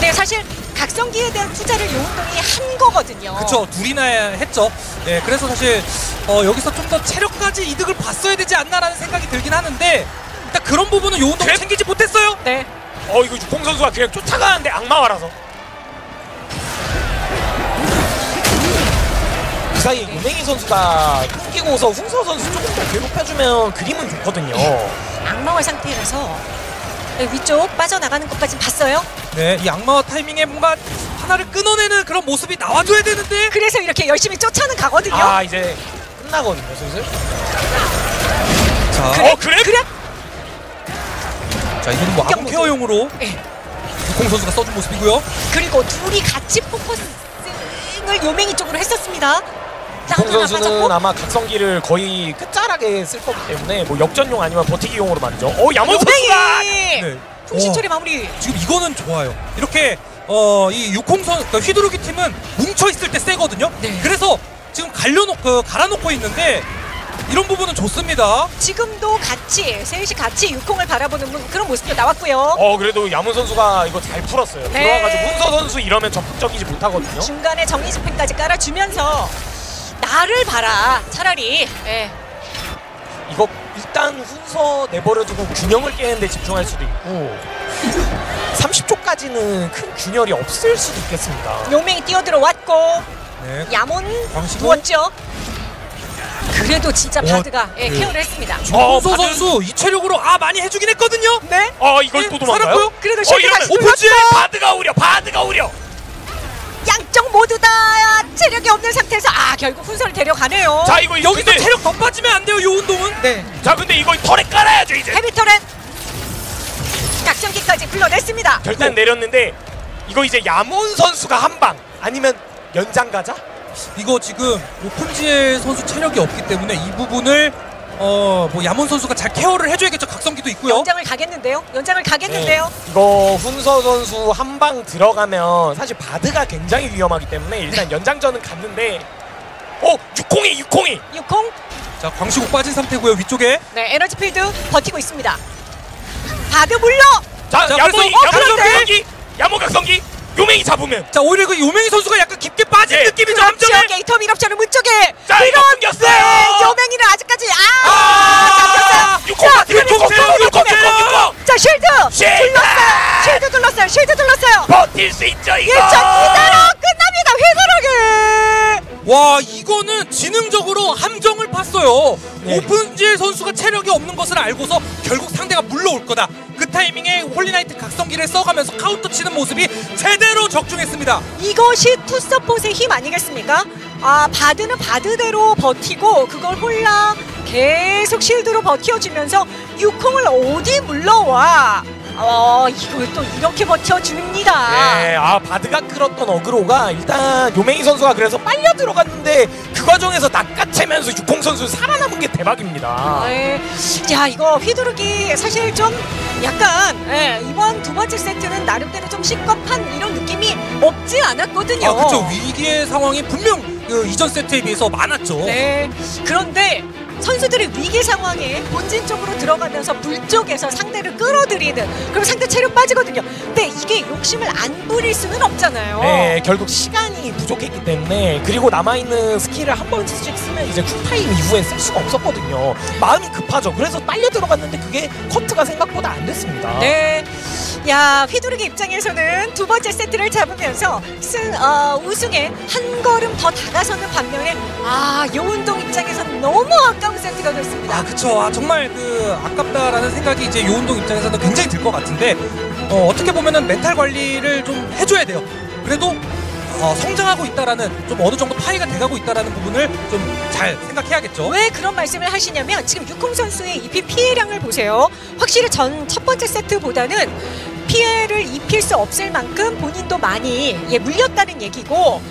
Speaker 1: 네 사실 각성기에 대한 투자를 요운동이 한 거거든요.
Speaker 10: 그쵸 둘이나 했죠. 네 그래서 사실 어, 여기서 좀 더 체력까지 이득을 봤어야 되지 않나라는 생각이 들긴 하는데 일단 그런 부분은 요운동
Speaker 8: 그래?
Speaker 10: 챙기지 못했어요.
Speaker 1: 네.
Speaker 8: 어 이거 유콩 선수가 그냥 쫓아가는데 악마와라서 그 사이에 유맹희 선수가 끊기고서 훈서 선수 조금 더 괴롭혀주면 그림은 좋거든요
Speaker 1: 악마화 상태라서 네, 위쪽 빠져나가는 것까지 봤어요.
Speaker 10: 네 이 악마화 타이밍에 뭔가 하나를 끊어내는 그런 모습이 나와줘야 되는데
Speaker 1: 그래서 이렇게 열심히 쫓아는 가거든요.
Speaker 8: 아 이제 끝나거든요 슬슬
Speaker 10: 자,
Speaker 1: 그래?
Speaker 8: 어, 그래?
Speaker 1: 그래?
Speaker 10: 자 이거는 뭐 아군. 케어용으로
Speaker 1: 예.
Speaker 10: 유콩 선수가 써준 모습이고요.
Speaker 1: 그리고 둘이 같이 focusing을 요맹이 쪽으로 했었습니다. 하나
Speaker 8: 선수는 아마 각성기를 거의 끝자락에 쓸 거기 때문에 뭐 역전용 아니면 버티기용으로 만져 어 야몬 선수가
Speaker 1: 요맹이
Speaker 10: 네.
Speaker 1: 통신
Speaker 10: 어.
Speaker 1: 처리 마무리.
Speaker 10: 지금 이거는 좋아요. 이렇게 어, 이 육콩선 그러니까 휘두르기 팀은 뭉쳐 있을 때 세거든요.
Speaker 1: 네.
Speaker 10: 그래서 지금 갈려놓고 그, 갈아놓고 있는데 이런 부분은 좋습니다.
Speaker 1: 지금도 같이 셋이 같이 육콩을 바라보는 모- 그런 모습도 나왔고요.
Speaker 8: 어 그래도 야몬 선수가 이거 잘 풀었어요
Speaker 1: 네.
Speaker 8: 들어와가지고 훈서 선수 이러면 적극적이지 못하거든요
Speaker 1: 중간에 정리 집행까지 깔아주면서 나를 봐라 차라리 예.
Speaker 8: 이거 일단 훈서 내버려두고 균형을 깨는데 집중할 수도 있고 30초까지는 큰 균열이 없을 수도 있겠습니다.
Speaker 1: 용맹이 뛰어들어왔고
Speaker 10: 네.
Speaker 1: 야몬 누웠죠. 그래도 진짜
Speaker 10: 어,
Speaker 1: 바드가 예,
Speaker 10: 그-
Speaker 1: 케어를 했습니다.
Speaker 8: 어, 바드-
Speaker 10: 선수 이 체력으로 아 많이 해주긴 했거든요.
Speaker 1: 네.
Speaker 8: 아 이걸
Speaker 10: 예,
Speaker 8: 또 도망가요?
Speaker 10: 살았고요.
Speaker 1: 그래도
Speaker 8: 어
Speaker 1: 쉐이크
Speaker 8: 이러면
Speaker 1: 다시
Speaker 8: 오픈지에
Speaker 1: 눌렀어.
Speaker 8: 바드가 우려 바드가 우려
Speaker 1: 모두 다 체력이 없는 상태에서 아 결국 훈서를 데려가네요.
Speaker 8: 자 이거
Speaker 10: 여기서
Speaker 8: 근데-
Speaker 10: 체력 더 빠지면 안 돼요. 이 운동은.
Speaker 1: 네.
Speaker 8: 자 근데 이거 털에 깔아야죠 이제
Speaker 1: 헤비터렌 약점기까지 불러냈습니다.
Speaker 8: 결단 내렸는데 이거 이제 야몬 선수가 한 방 아니면 연장 가자?
Speaker 10: 이거 지금 오픈지엘 선수 체력이 없기 때문에 이 부분을 어 뭐 야몬 선수가 잘 케어를 해줘야겠죠. 각성기도 있고요.
Speaker 1: 연장을 가겠는데요. 연장을 가겠는데요.
Speaker 8: 이거 훈서 선수 한 방 들어가면 사실 바드가 굉장히 위험하기 때문에 일단 연장전은 갔는데 어 육콩이 육콩이
Speaker 1: 육콩
Speaker 10: 자 광시국 빠진 상태고요. 위쪽에.
Speaker 1: 네 에너지 필드 버티고 있습니다. 바드 물러
Speaker 8: 자,
Speaker 10: 자,
Speaker 8: 야몬 야몬
Speaker 10: 어,
Speaker 8: 각성기 야몬 각성기 요맹이 잡으면
Speaker 10: 자 오히려 그 요맹이 선수가 약간 깊게 빠진
Speaker 8: 예.
Speaker 10: 느낌이죠.
Speaker 1: 그렇죠.
Speaker 10: 함정에.
Speaker 1: 게이터 밀업자는 문쪽에
Speaker 8: 자 이거 끊겼어요
Speaker 1: 네, 여맹이는 아직까지 아,
Speaker 8: 아
Speaker 1: 잡혔어요.
Speaker 8: 육콩
Speaker 1: 자,
Speaker 8: 같으면 육콩
Speaker 10: 그리고
Speaker 8: 육콩 육콩
Speaker 10: 육콩
Speaker 8: 육콩
Speaker 1: 자 쉴드! 둘렀어요. 쉴드 둘렀어요. 쉴드 둘렀어요.
Speaker 8: 버틸 수 있죠 이거
Speaker 1: 1점 이대로 끝납니다. 회사하게.
Speaker 10: 와 이거는 지능적으로 함정을 팠어요.
Speaker 8: 네.
Speaker 10: 오픈지엘 선수가 체력이 없는 것을 알고서 결국 상대가 물러올 거다. 그 타이밍에 홀리나이트 각성기를 써가면서 카운터 치는 모습이 제대로 적중했습니다.
Speaker 1: 이것이 투서폿의 힘 아니겠습니까? 아 바드는 바드대로 버티고 그걸 홀라 계속 shield로 버텨주면서 육콩을 어디 물러와 어 이걸 또 이렇게 버텨줍니다
Speaker 8: 예, 아 바드가 끌었던 어그로가 일단 요맹이 선수가 그래서 빨려 들어갔는데 그 과정에서 낚아채면서 육콩 선수 살아남은 게 대박입니다.
Speaker 1: 예. 야 이거 휘두르기 사실 좀 약간 예, 이번 두 번째 세트는 나름대로 좀 시겁한 이런 느낌이 없지 않았거든요
Speaker 10: 아 그렇죠 위기의 상황이 분명 그 이전 세트에 비해서 많았죠.
Speaker 1: 네. 그런데 선수들이 위기 상황에 본진 쪽으로 들어가면서 물 쪽에서 상대를 끌어들이는 그럼 상대 체력 빠지거든요. 근데 이게 욕심을 안 부릴 수는 없잖아요.
Speaker 8: 네, 결국 시간이 부족했기 때문에 그리고 남아있는 스킬을 한 번씩 쓰면 이제 쿨타임 이후에 쓸 수가 없었거든요. 마음이 급하죠. 그래서 빨려 들어갔는데 그게 커트가 생각보다 안 됐습니다.
Speaker 1: 네. 야, 휘두르기 입장에서는 두 번째 세트를 잡으면서 승, 어, 우승에 한 걸음 더 다가서는 반면에 아, 요운동 입장에서는 너무 아까운 세트가 됐습니다.
Speaker 10: 아 그쵸 아 정말 그 아깝다라는 생각이 이제 요운동 입장에서는 굉장히 들 것 같은데 어, 어떻게 보면은 멘탈 관리를 좀 해줘야 돼요 그래도 어, 성장하고 있다라는 좀 어느 정도 파이가 돼가고 있다라는 부분을 좀 잘 생각해야겠죠
Speaker 1: 왜 그런 말씀을 하시냐면 지금 육콩 선수의 입힌 피해량을 보세요. 확실히 전 첫 번째 세트보다는 피해를 입힐 수 없을 만큼 본인도 많이 예, 물렸다는 얘기고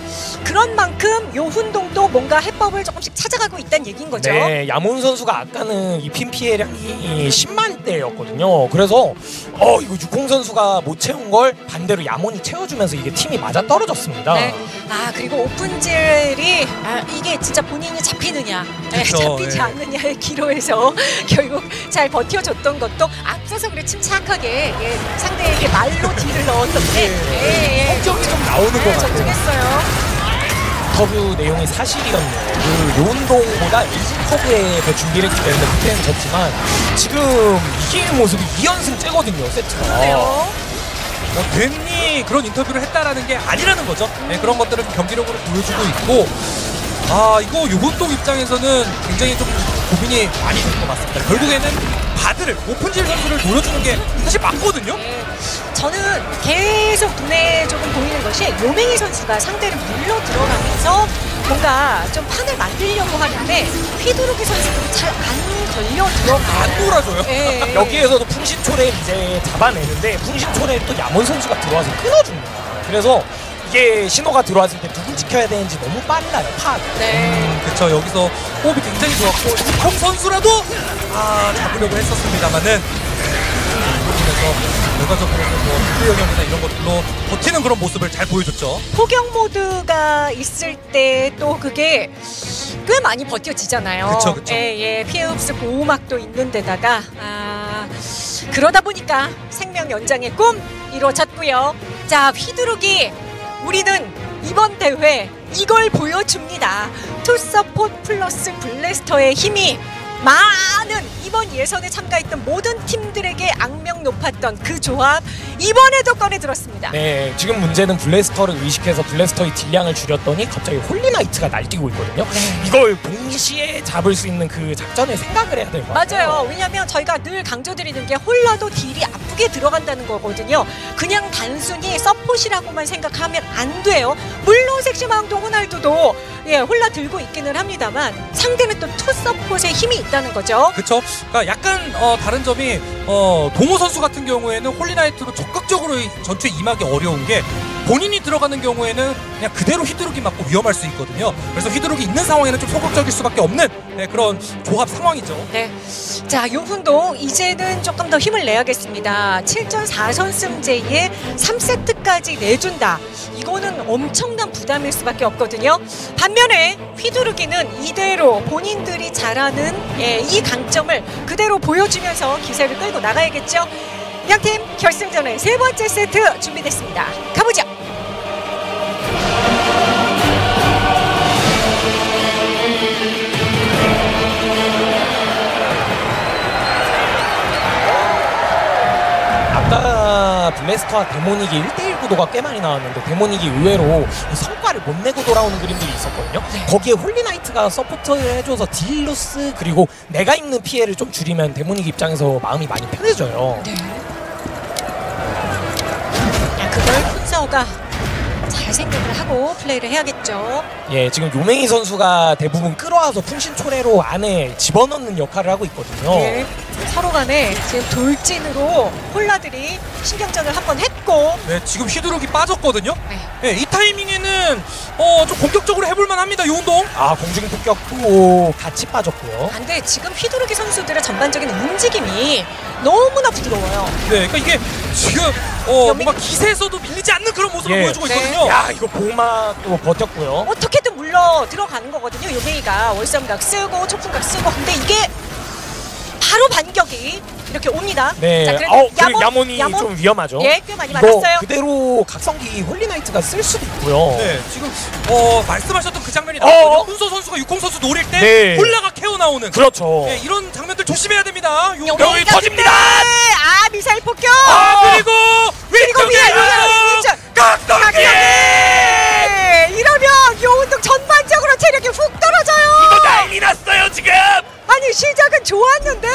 Speaker 1: 그런 만큼 요훈동도 뭔가 해법을 조금씩 찾아가고 있다는 얘기인 거죠.
Speaker 8: 네, 야몬 선수가 아까는 입힌 피해량이 10만 대였거든요. 그래서 어 이거 육콩 선수가 못 채운 걸 반대로 야몬이 채워주면서 이게 팀이 맞아 떨어졌습니다.
Speaker 1: 네. 아 그리고 오픈젤이 아, 이게 진짜 본인이 잡히느냐 예,
Speaker 10: 그쵸,
Speaker 1: 잡히지
Speaker 10: 예.
Speaker 1: 않느냐의 기로에서 결국 잘 버텨줬던 것도 앞서서 그래 침착하게 예, 상대 에게 말로 딜을 넣었던데 예, 예.
Speaker 8: 성적이 좀 나오는 것
Speaker 1: 네,
Speaker 8: 같아요.
Speaker 1: 적중했어요.
Speaker 8: 인터뷰 내용이 사실이었네요. 그 요운동보다 에이지컵에 더 준비를 했기 때문에 그때는 졌지만 지금 이기는 모습이 2연승 째거든요 세트가.
Speaker 1: 그래요.
Speaker 10: 뭐 괜히 그런 인터뷰를 했다라는 게 아니라는 거죠 네, 그런 것들을 좀 경기력으로 보여주고 있고 아 이거 요운동 입장에서는 굉장히 좀 고민이 많이 될 것 같습니다 결국에는 바드를 오픈질 선수를 노려주는 게 사실 맞거든요
Speaker 1: 예, 저는 계속 눈에 조금 보이는 것이 요맹희 선수가 상대를 물러 들어가면서 뭔가 좀 판을 만들려고 하는데 휘두르기 선수들이 잘안 걸려 들어가요.
Speaker 10: 안 놀아줘요
Speaker 1: 예, 예.
Speaker 8: 여기에서도 풍신초를 이제 잡아내는데 풍신초를 또 야몬 선수가 들어와서 끊어줍니다. 그래서 이게 신호가 들어왔을 때 누굴 지켜야 되는지 너무 빨라요 파악.
Speaker 1: 네.
Speaker 10: 그쵸 여기서 호흡이 굉장히 좋았고 이콩 선수라도 아 잡으려고 했었습니다만은 부분에서 결과적으로 뭐 비교 영역이나 이런 것들로 버티는 그런 모습을 잘 보여줬죠.
Speaker 1: 포격 모드가 있을 때 또 그게 꽤 많이 버텨지잖아요.
Speaker 10: 그쵸, 그쵸.
Speaker 1: 예, 예. 피해 흡수 보호막도 있는 데다가 아, 그러다 보니까 생명 연장의 꿈 이루어졌고요. 자, 휘두르기 우리는 이번 대회 이걸 보여줍니다. 투서폿 플러스 블래스터의 힘이 많은 이번 예선에 참가했던 모든 팀들에게 악명 높았던 그 조합 이번에도 꺼내 들었습니다.
Speaker 8: 네, 지금 문제는 블래스터를 의식해서 블래스터의 딜량을 줄였더니 갑자기 홀리나이트가 날뛰고 있거든요.
Speaker 1: 네.
Speaker 8: 이걸 동시에 잡을 수 있는 그 작전을 생각을 해야 될 것 같아요.
Speaker 1: 맞아요. 왜냐하면 저희가 늘 강조드리는 게 홀라도 딜이 아프게 들어간다는 거거든요. 그냥 단순히 서폿이라고만 생각하면 안 돼요. 물론 섹시마운도 호날두도 예, 홀라 들고 있기는 합니다만 상대는 또 투 서폿의 힘이 있다는 거죠.
Speaker 10: 그렇죠. 그러니까 약간 어, 다른 점이 어, 동호 선수 같은 경우에는 홀리나이트로 적극적으로 이 전투에 임하기 어려운 게 본인이 들어가는 경우에는 그냥 그대로 휘두르기 맞고 위험할 수 있거든요. 그래서 휘두르기 있는 상황에는 좀 소극적일 수밖에 없는 네, 그런 조합 상황이죠.
Speaker 1: 네. 자, 요분도 이제는 조금 더 힘을 내야겠습니다. 7전 4선승제에 3세트까지 내준다. 이거는 엄청난 부담일 수밖에 없거든요. 반면에 휘두르기는 이대로 본인들이 잘하는 예, 이 강점을 그대로 보여주면서 기세를 끌고 나가야겠죠. 양팀 결승전의 세 번째 세트 준비됐습니다. 가보죠.
Speaker 8: 아까 블래스터와 데모닉이 1대1 구도가 꽤 많이 나왔는데 데모닉이 의외로 성과를 못 내고 돌아오는 그림들이 있었거든요. 거기에 홀리나이트가 서포트를 해줘서 딜로스 그리고 내가 입는 피해를 좀 줄이면 데모닉 입장에서 마음이 많이 편해져요.
Speaker 1: 야, 그걸 순서가 잘 생각을 하고 플레이를 해야겠죠.
Speaker 8: 예, 지금 요맹이 선수가 대부분 끌어와서 풍신초래로 안에 집어넣는 역할을 하고 있거든요.
Speaker 1: 예, 서로 간에 지금 돌진으로 홀라들이 신경전을 한번 했 고
Speaker 10: 네, 지금 휘두르기 빠졌거든요.
Speaker 1: 네.
Speaker 10: 네, 이 타이밍에는 어, 좀 공격적으로 해볼만 합니다. 요운동.
Speaker 8: 아, 공중 폭격도 같이 빠졌고요.
Speaker 1: 안돼 지금 휘두르기 선수들의 전반적인 움직임이 너무나 부드러워요.
Speaker 10: 네, 그러니까 이게 지금 어, 뭔가 기세에서도 밀리지 않는 그런 모습을
Speaker 8: 예.
Speaker 10: 보여주고
Speaker 1: 네.
Speaker 10: 있거든요.
Speaker 8: 야, 이거 보호막도 버텼고요.
Speaker 1: 어떻게든 물러 들어가는 거거든요. 요메이가 월삼각 쓰고 초풍각 쓰고 근데 이게 바로 반격이 이렇게 옵니다.
Speaker 8: 네,
Speaker 1: 자,
Speaker 8: 어,
Speaker 1: 야몬,
Speaker 8: 야몬이
Speaker 1: 야몬?
Speaker 8: 좀 위험하죠.
Speaker 1: 예, 꽤 많이 맞았어요.
Speaker 8: 그대로 각성기 홀리나이트가 쓸 수도 있고요.
Speaker 10: 네, 지금 어, 말씀하셨던 그 장면이
Speaker 8: 어?
Speaker 10: 나왔거든요. 순서 선수가 육콩 선수 노릴 때
Speaker 8: 네.
Speaker 10: 홀라가 케어 나오는
Speaker 8: 그렇죠.
Speaker 10: 네, 이런 장면들 조심해야 됩니다. 요,
Speaker 8: 여기 터집니다!
Speaker 1: 네, 아 미사일 폭격.
Speaker 10: 아, 그리고
Speaker 1: 그리고
Speaker 10: 위쪽에 각성기!
Speaker 1: 네, 이러면 요훈동 전반적으로 체력이 훅
Speaker 8: 난리 났어요, 지금!
Speaker 1: 아니 시작은 좋았는데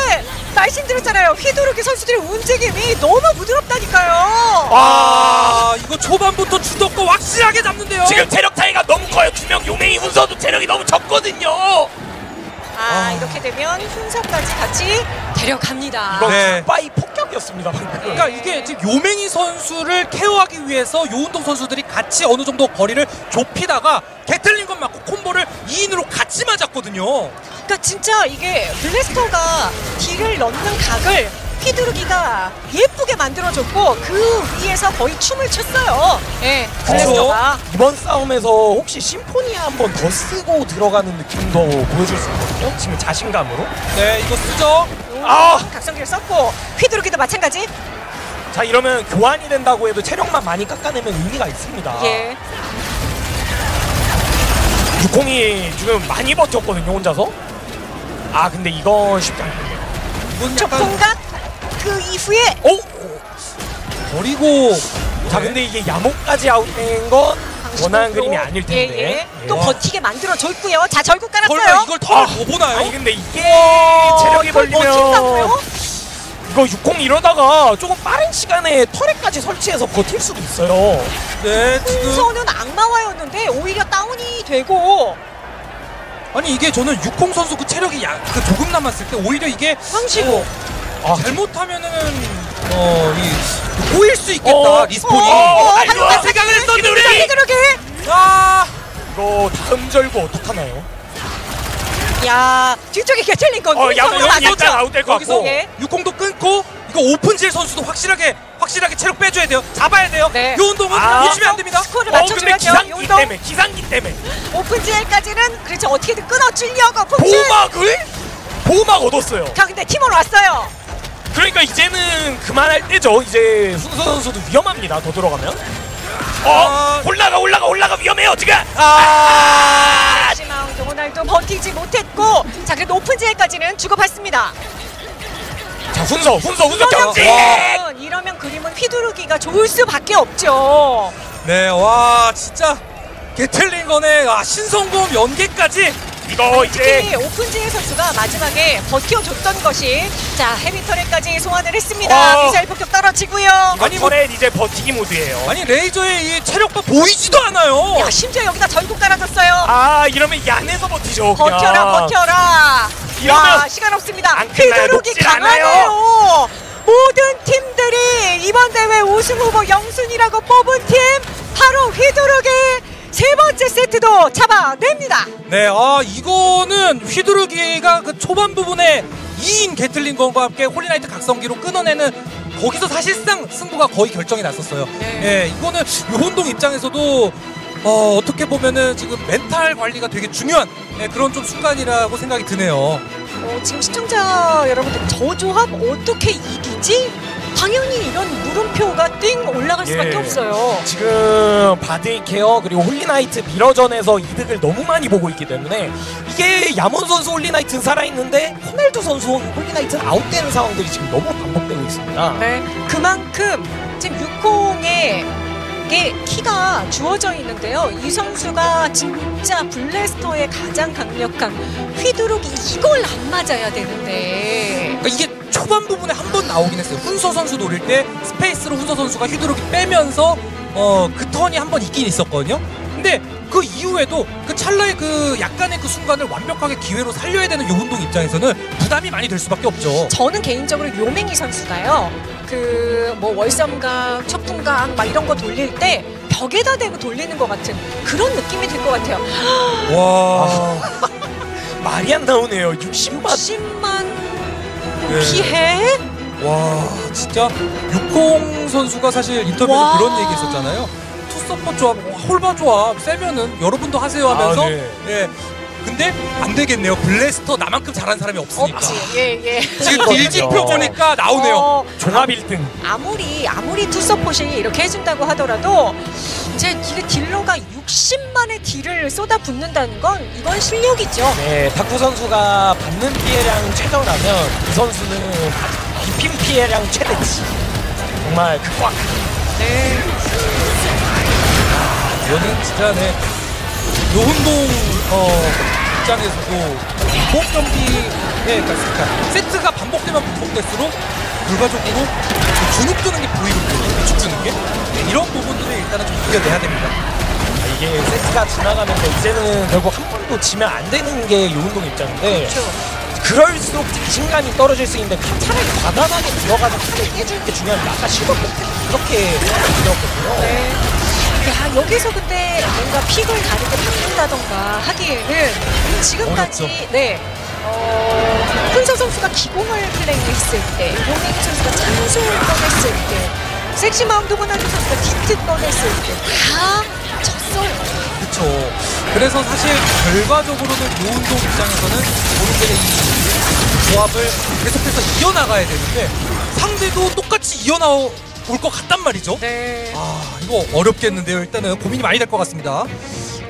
Speaker 1: 말씀드렸잖아요. 휘두르기 선수들의 움직임이 너무 부드럽다니까요.
Speaker 10: 아, 이거 초반부터 주도권 확실하게 잡는데요.
Speaker 8: 지금 체력 차이가 너무 커요. 두명 요맹이 훈서도 체력이 너무 적거든요.
Speaker 1: 아, 이렇게 되면 훈서까지 같이 데려갑니다.
Speaker 8: 이건
Speaker 10: 네.
Speaker 8: 굿바이 폭격이었습니다, 방금.
Speaker 10: 그러니까 이게 지금 요맹이 선수를 케어하기 위해서 요운동 선수들이 같이 어느 정도 거리를 좁히다가 개틀린 것 맞고 콤보를 2인으로 같이 맞았거든요.
Speaker 1: 그러니까 진짜 이게 블래스터가 딜을 넣는 각을 휘두르기가 예쁘게 만들어줬고 그 위에서 거의 춤을 췄어요. 예, 블래스터가.
Speaker 8: 이번 싸움에서 혹시 심포니아 한 번 더 쓰고 들어가는 느낌도 보여줄 수 있거든요. 지금 자신감으로.
Speaker 10: 네, 이거 쓰죠.
Speaker 8: 아!
Speaker 1: 각성기를 썼고 휘두르기도 마찬가지.
Speaker 8: 자 이러면 교환이 된다고 해도 체력만 많이 깎아내면 의미가 있습니다.
Speaker 1: 예.
Speaker 8: 유콩이 지금 많이 버텼거든요 혼자서. 아 근데 이건 쉽지 않네요.
Speaker 10: 약간
Speaker 1: 초풍각 그 이후에
Speaker 8: 오!
Speaker 10: 버리고
Speaker 8: 자 근데 이게 야목까지 아웃된 건 원하는 그림이 아닐 텐데.
Speaker 1: 예, 예. 또
Speaker 8: 예.
Speaker 1: 버티게 만들어줬고요. 자 절구 깔았어요.
Speaker 10: 설마 이걸 턴을 더 보나요?
Speaker 8: 아니 근데 이게
Speaker 1: 어,
Speaker 8: 체력이? 걸리면 이거 60 이러다가 조금 빠른 시간에 터렛까지 설치해서 버틸 수도 있어요.
Speaker 10: 네, 지금
Speaker 1: 순서는 악마화였는데 오히려 다운이 되고
Speaker 10: 아니 이게 저는 육콩 선수 그 체력이 약, 그 조금 남았을 때 오히려 이게
Speaker 1: 황시고
Speaker 10: 어, 아, 잘못하면은 어이 꼬일 수 있겠다
Speaker 8: 어,
Speaker 10: 리스폰이.
Speaker 8: 어,
Speaker 10: 아,
Speaker 8: 아이고,
Speaker 10: 이거 생각을 했었는데 우리.
Speaker 1: 휘두르기.
Speaker 10: 아,
Speaker 8: 이거 다음 절구 어떡하나요?
Speaker 1: 야 뒤쪽에 개틀린 건
Speaker 8: 어, 야몬
Speaker 1: 맞았죠.
Speaker 8: 아웃될 것 같고.
Speaker 1: 예.
Speaker 10: 육콩도 끊고 이거 오픈질 선수도 확실하게 확실하게 체력 빼줘야 돼요. 잡아야 돼요.
Speaker 1: 네.
Speaker 10: 이 운동은
Speaker 8: 아.
Speaker 10: 놓치면 안 됩니다.
Speaker 1: 스코어를
Speaker 8: 어 근데
Speaker 1: 맞춰줘야죠.
Speaker 8: 기상기
Speaker 1: 용동
Speaker 8: 때문에 기상기 때문에
Speaker 1: 오픈지엘까지는 그렇죠 어떻게든 끊어주려고 폭진.
Speaker 8: 보호막을 보호막 얻었어요.
Speaker 1: 자 근데 팀원 왔어요.
Speaker 8: 그러니까 이제는 그만할 때죠. 이제 순서 선수도 위험합니다. 더 들어가면. 어
Speaker 10: 아.
Speaker 8: 올라가 올라가 올라가 위험해요 지금. 아
Speaker 1: 하지만 호날두 버티지 못했고 자 그래도 오픈지엘까지는 일단 주고받습니다.
Speaker 8: 자 훈서 훈서 훈서 경기.
Speaker 1: 이러면, 이러면 그림은 휘두르기가 좋을 수밖에 없죠.
Speaker 10: 네, 와 진짜 게틀링건의 아, 신성공 연계까지
Speaker 8: 이거 이제
Speaker 1: 특히 오픈지의 선수가 마지막에 버텨줬던 것이 자 헤비터레까지 소환을 했습니다.
Speaker 8: 어.
Speaker 1: 미사일 폭격 떨어지고요.
Speaker 10: 아니, 뭐-
Speaker 8: 터렛 이제 버티기 모드예요.
Speaker 10: 아니 레이저의 이 체력도 보이지도 않아요.
Speaker 1: 야 심지어 여기다 절곡 깔아줬어요.
Speaker 8: 아 이러면 이 안에서 버티죠. 그냥.
Speaker 1: 버텨라 버텨라.
Speaker 8: 이러면
Speaker 1: 야 시간 없습니다.
Speaker 8: 안 끝나요.
Speaker 1: 휘두르기
Speaker 8: 녹질
Speaker 1: 강하네요. 모든 팀들이 이번 대회 우승 후보 영순위라고 뽑은 팀 바로 휘두르기 세 번째 세트도 잡아냅니다.
Speaker 10: 네, 아 이거는 휘두르기가 그 초반 부분에 2인 개틀링건과 함께 홀리나이트 각성기로 끊어내는 거기서 사실상 승부가 거의 결정이 났었어요.
Speaker 1: 네.
Speaker 10: 예, 이거는 요훈동 입장에서도 어, 어떻게 보면은 지금 멘탈 관리가 되게 중요한 예, 그런 좀 순간이라고 생각이 드네요.
Speaker 1: 어, 지금 시청자 여러분들 저 조합 어떻게 이기지? 당연히 이런 물음표가 띵 올라갈 수밖에
Speaker 8: 예.
Speaker 1: 없어요.
Speaker 8: 지금 바드 케어 그리고 홀리나이트 미러전에서 이득을 너무 많이 보고 있기 때문에 이게 야몬 선수 홀리나이트는 살아있는데 호날두 선수 홀리나이트는 아웃되는 상황들이 지금 너무 반복되고 있습니다.
Speaker 1: 네, 그만큼 지금 육콩의 게 키가 주어져 있는데요. 이 선수가 진짜 블래스터의 가장 강력한 휘두르기 이걸 안 맞아야 되는데
Speaker 10: 그러니까 이게 초반 부분에 한 번 나오긴 했어요. 훈서 선수 노릴 때 스페이스로 훈서 선수가 휘두르기 빼면서 어, 그 턴이 한 번 있긴 있었거든요. 근데 그 이후에도 그 찰나의 그 약간의 그 순간을 완벽하게 기회로 살려야 되는 요운동 입장에서는 부담이 많이 될 수밖에 없죠.
Speaker 1: 저는 개인적으로 요맹이 선수가요. 그 뭐 월삼각, 척풍각 막 이런 거 돌릴 때 벽에다 대고 돌리는 것 같은 그런 느낌이 들 것 같아요.
Speaker 10: 와.
Speaker 8: 말이 안 나오네요. 육십만
Speaker 1: 10만
Speaker 10: 네.
Speaker 1: 피해?
Speaker 10: 와 진짜 육콩 선수가 사실 인터뷰에서
Speaker 1: 와.
Speaker 10: 그런 얘기 했었잖아요. 투서폿 조합, 와, 홀바 조합 세면은 여러분도 하세요 하면서
Speaker 8: 아, 네.
Speaker 10: 예. 근데 안 되겠네요. 블래스터 나만큼 잘하는 사람이 없으니까.
Speaker 1: 없지. 예, 예.
Speaker 10: 지금 딜지표 보니까 나오네요.
Speaker 1: 어,
Speaker 8: 종합 1등.
Speaker 1: 아무리 아무리 투서폿이 이렇게 해준다고 하더라도 이제 이게 딜러가 60만의 딜을 쏟아붓는다는 건 이건 실력이죠.
Speaker 8: 네, 다쿠 선수가 받는 피해량 최저라면 이 선수는 비핀 피해량 최대치. 정말 극과 극.
Speaker 1: 네.
Speaker 10: 이거는 진짜 네. 노훈동 어, 입장에서도 호흡 경기에 그러니까, 세트가 반복되면 반복될수록 결과적으로 주눅 드는 게 보이거든요. 위축 드는 게 네, 이런 부분들을 일단은 좀 이겨내야 됩니다.
Speaker 8: 아, 이게 세트가 지나가면서 이제는 결국 한 번도 지면 안 되는 게 요운동 입장인데
Speaker 1: 그렇죠.
Speaker 8: 그럴수록 자신감이 떨어질 수 있는데 차라리 과감하게 들어가서 차라리 깨주는 게 중요한데 아까 실버 그렇게 들었거든요.
Speaker 1: 네. 야, 여기서 근데 뭔가 픽을 다르게 바꾼다던가 하기에는 지금까지
Speaker 10: 어렵죠.
Speaker 1: 네. 어, 훈서 선수가 기공을 플레이했을 때, 용인 선수가 찬솔을 꺼냈을 때, 섹시 마운드 호날두 선수가 디트 꺼냈을 때다 졌어요.
Speaker 10: 그렇죠. 그래서 사실 결과적으로는 요훈동 입장에서는 이 조합을 계속해서 이어나가야 되는데 상대도 똑같이 이어나 올 것 같단 말이죠.
Speaker 1: 네.
Speaker 10: 아 이거 어렵겠는데요. 일단은 고민이 많이 될 것 같습니다.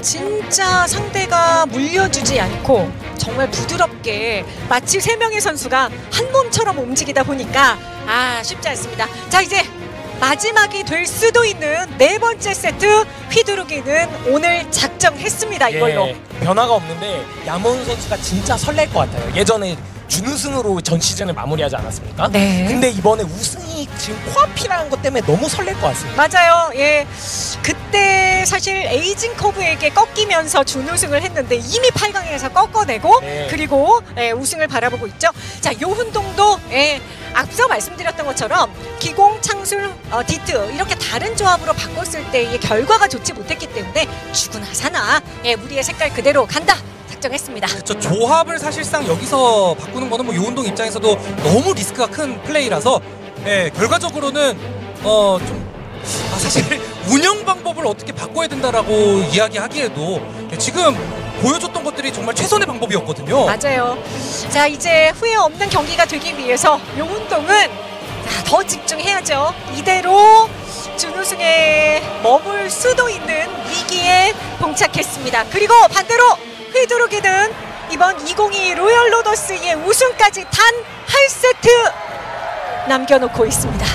Speaker 1: 진짜 상대가 물려주지 않고 정말 부드럽게 마치 세 명의 선수가 한 몸처럼 움직이다 보니까 아 쉽지 않습니다. 자 이제 마지막이 될 수도 있는 네 번째 세트 휘두르기는 오늘 작정했습니다 이걸로.
Speaker 8: 예, 변화가 없는데 야몬 선수가 진짜 설렐 것 같아요. 예전에 준우승으로 전 시즌을 마무리하지 않았습니까?
Speaker 1: 네.
Speaker 8: 근데 이번에 우승이 지금 코앞이라는 것 때문에 너무 설렐 것 같습니다.
Speaker 1: 맞아요. 예. 그때 사실 에이징 커브에게 꺾이면서 준우승을 했는데 이미 8강에서 꺾어내고
Speaker 8: 네.
Speaker 1: 그리고 예, 우승을 바라보고 있죠. 자, 요훈동도 예, 앞서 말씀드렸던 것처럼 기공, 창술, 어, 디트 이렇게 다른 조합으로 바꿨을 때의 결과가 좋지 못했기 때문에 죽은하사나 예, 우리의 색깔 그대로 간다. 작정했습니다.
Speaker 10: 저 조합을 사실상 여기서 바꾸는 거는 뭐 요운동 입장에서도 너무 리스크가 큰 플레이라서 예, 결과적으로는 어 좀 아, 사실 운영 방법을 어떻게 바꿔야 된다라고 이야기하기에도 예, 지금 보여줬던 것들이 정말 최선의 방법이었거든요.
Speaker 1: 맞아요. 자 이제 후회 없는 경기가 되기 위해서 요운동은 자, 더 집중해야죠. 이대로 준우승에 머물 수도 있는 위기에 봉착했습니다. 그리고 반대로 휘두르기는 이번 2022 로열 로더스의 우승까지 단 한 세트 남겨놓고 있습니다.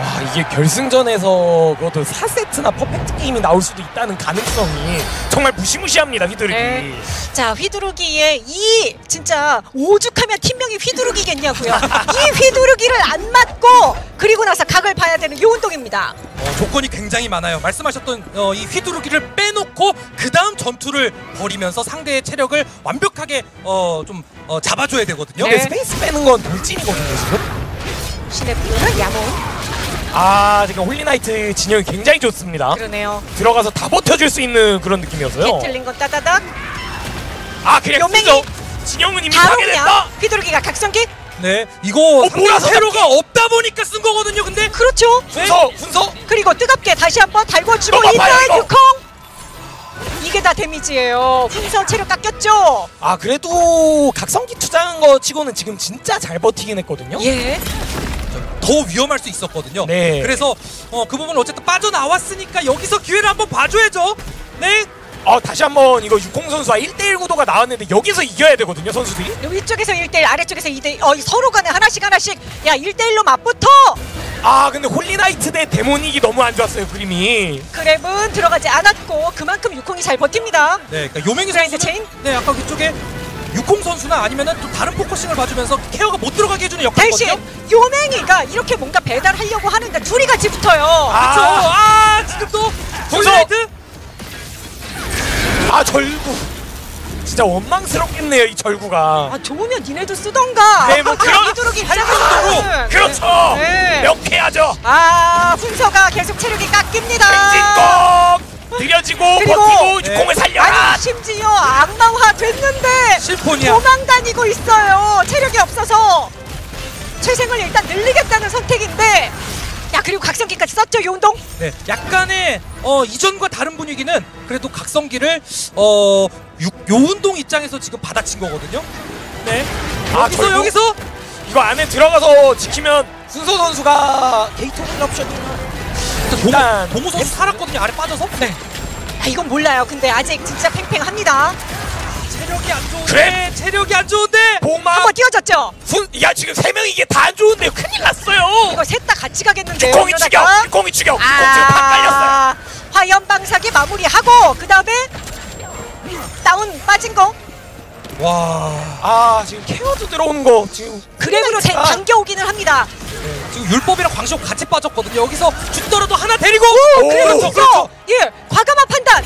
Speaker 8: 와 이게 결승전에서 그것도 4세트나 퍼펙트 게임이 나올 수도 있다는 가능성이 정말 무시무시합니다 휘두르기
Speaker 1: 네. 자 휘두르기에 이 진짜 오죽하면 팀명이 휘두르기겠냐고요. 이 휘두르기를 안 맞고 그리고 나서 각을 봐야 되는 요훈동입니다.
Speaker 10: 어, 조건이 굉장히 많아요. 말씀하셨던 어, 이 휘두르기를 빼놓고 그 다음 전투를 벌이면서 상대의 체력을 완벽하게 어, 좀 어, 잡아줘야 되거든요.
Speaker 8: 근데 스페이스 빼는 건 돌진이거든요 지금
Speaker 1: 신의 부르는 야몬
Speaker 8: 아 지금 홀리나이트 진영이 굉장히 좋습니다
Speaker 1: 그러네요.
Speaker 8: 들어가서 다 버텨줄 수 있는 그런 느낌이었어요
Speaker 1: 틀린 건 따다닥
Speaker 8: 아 그냥
Speaker 1: 요맹이
Speaker 8: 쓰죠 진영은 이미
Speaker 1: 바로
Speaker 8: 파괴됐다
Speaker 1: 그냥 휘두르기가 각성기
Speaker 10: 네, 이거 상대
Speaker 8: 몰아서
Speaker 10: 세로가 없다 보니까 쓴 거거든요. 근데
Speaker 1: 그렇죠.
Speaker 8: 훈서 훈서
Speaker 1: 그리고 뜨겁게 다시 한번 달궈주고
Speaker 8: 이거 봐봐요,
Speaker 1: 있는
Speaker 8: 이거.
Speaker 1: 유콩 이게 다 데미지예요. 훈서 체력 깎였죠.
Speaker 8: 아 그래도 각성기 투자한 거 치고는 지금 진짜 잘 버티긴 했거든요
Speaker 1: 예.
Speaker 10: 더 위험할 수 있었거든요.
Speaker 8: 네.
Speaker 10: 그래서 어, 그 부분 어쨌든 빠져나왔으니까 여기서 기회를 한번 봐줘야죠. 네.
Speaker 8: 아 다시 한번 이거 육콩 선수와 1대1 구도가 나왔는데 여기서 이겨야 되거든요 선수들이
Speaker 1: 위쪽에서 1대1 아래쪽에서 2대1 어, 서로 간에 하나씩 하나씩 야 1대1로 맞붙어
Speaker 8: 아 근데 홀리나이트 대 데모닉이 너무 안 좋았어요 그림이
Speaker 1: 그랩은 들어가지 않았고 그만큼 육콩이 잘 버팁니다
Speaker 10: 네, 그러니까 요맹이
Speaker 1: 체인?
Speaker 10: 네, 아까 그쪽에 육콩 선수나 아니면은 또 다른 포커싱을 봐주면서 케어가 못 들어가게 해주는
Speaker 1: 대신
Speaker 10: 역할이거든요.
Speaker 1: 요맹이가 이렇게 뭔가 배달하려고 하는데 둘이 같이 붙어요
Speaker 8: 아.
Speaker 10: 그렇죠. 아, 지금도
Speaker 8: 분석!
Speaker 10: 홀라이트
Speaker 8: 아 절구 진짜 원망스럽겠네요 이 절구가
Speaker 1: 아 좋으면 니네도 쓰던가
Speaker 8: 네, 뭐 그런-
Speaker 1: 휘두르기
Speaker 8: 할만하고
Speaker 1: 입장에서는
Speaker 8: 그렇죠
Speaker 1: 네.
Speaker 8: 명쾌하죠
Speaker 1: 아 훈서가 계속 체력이 깎입니다
Speaker 8: 행진곡 느려지고
Speaker 1: 그리고-
Speaker 8: 버티고
Speaker 10: 네.
Speaker 8: 육공을 살려라
Speaker 1: 아니 심지어 악마화 됐는데
Speaker 10: 심포니아.
Speaker 1: 도망 다니고 있어요 체력이 없어서 최생을 일단 늘리겠다는 선택인데 야 그리고 각성기까지 썼죠 요훈동
Speaker 10: 네, 약간의 어, 이전과 다른 분위기는 그래도 각성기를 어, 육, 요훈동 입장에서 지금 받아친 거거든요. 네.
Speaker 8: 아,
Speaker 10: 여기서
Speaker 8: 결국-
Speaker 10: 여기서
Speaker 8: 이거 안에 들어가서 지키면 순서 선수가 게이트 오픈 옵션이 일단
Speaker 10: 동호, 동호 선수 살았거든요. 아래 빠져서. 네.
Speaker 1: 아 이건 몰라요 근데 아직 진짜 팽팽합니다
Speaker 10: 체력이 안 좋은데.
Speaker 8: 그래.
Speaker 10: 체력이 안 좋은데.
Speaker 8: 보마
Speaker 1: 한번 띄워졌죠
Speaker 8: 순, 야 지금 세 명이 이게 다 안 좋은데요 큰일 났어요
Speaker 1: 이거 셋 다 같이 가겠는데요
Speaker 8: 죽여
Speaker 1: 이러다가.
Speaker 8: 육공이 죽여 육공 지금 다 깔렸어요
Speaker 1: 아 화염 방사기 마무리하고 그 다음에 다운 빠진 거
Speaker 10: 와.
Speaker 8: 아 지금 케어도 들어오는 거 지금
Speaker 1: 그랩으로 대-
Speaker 8: 아.
Speaker 1: 당겨오기는 합니다
Speaker 10: 네, 지금 율법이랑 광시옥 같이 빠졌거든요. 여기서 죽더라도 하나 데리고.
Speaker 8: 오,
Speaker 10: 그렇죠.
Speaker 1: 그래서
Speaker 10: 그렇죠.
Speaker 1: 예 과감한 판단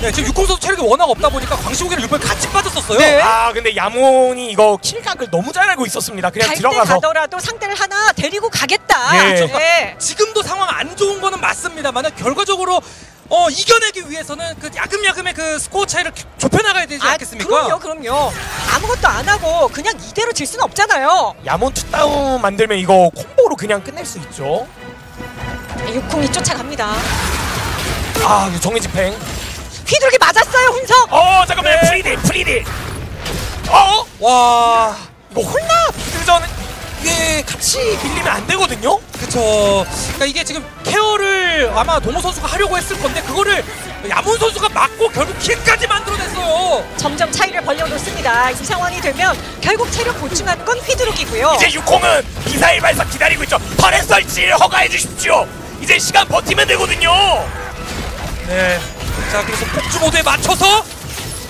Speaker 10: 네, 지금 육콩 선수 체력이 워낙 없다 보니까 광시곡이랑 율법이 같이 빠졌었어요.
Speaker 1: 네.
Speaker 8: 아 근데 야몬이 이거 킬각을 너무 잘 알고 있었습니다 그냥
Speaker 1: 갈때
Speaker 8: 들어가서
Speaker 1: 가더라도 상대를 하나 데리고 가겠다
Speaker 8: 예.
Speaker 1: 예.
Speaker 10: 지금도 상황 안 좋은 거는 맞습니다만 결과적으로 어, 이겨내기 위해서는 그 야금야금의 그 스코어 차이를 좁혀 나가야 되지
Speaker 1: 아,
Speaker 10: 않겠습니까?
Speaker 1: 그럼요 그럼요. 아무것도 안 하고 그냥 이대로 질 수는 없잖아요.
Speaker 8: 야몬 투 다운 만들면 이거 콤보로 그냥 끝낼 수 있죠?
Speaker 1: 육콩이 쫓아갑니다.
Speaker 8: 아 이거 정의집행.
Speaker 1: 휘두르기 맞았어요 훈서
Speaker 8: 어 잠깐만요.
Speaker 10: 네.
Speaker 8: free딜 free딜. 어?
Speaker 10: 와,
Speaker 8: 이거 홀라 비드전 이게 같이 밀리면 안 되거든요
Speaker 10: 그쵸. 그러니까 이게 지금 케어를 아마 동호 선수가 하려고 했을 건데 그거를 야문 선수가 맞고 결국 kill까지 만들어냈어요.
Speaker 1: 점점 차이를 벌려놓습니다 이 상황이 되면 결국 체력 보충하는 건 휘두르기고요
Speaker 8: 이제 육콩은 미사일 발사 기다리고 있죠 터렛 설치를 허가해 주십시오 이제 시간 버티면 되거든요
Speaker 10: 네. 자, 그래서 폭주 모드에 맞춰서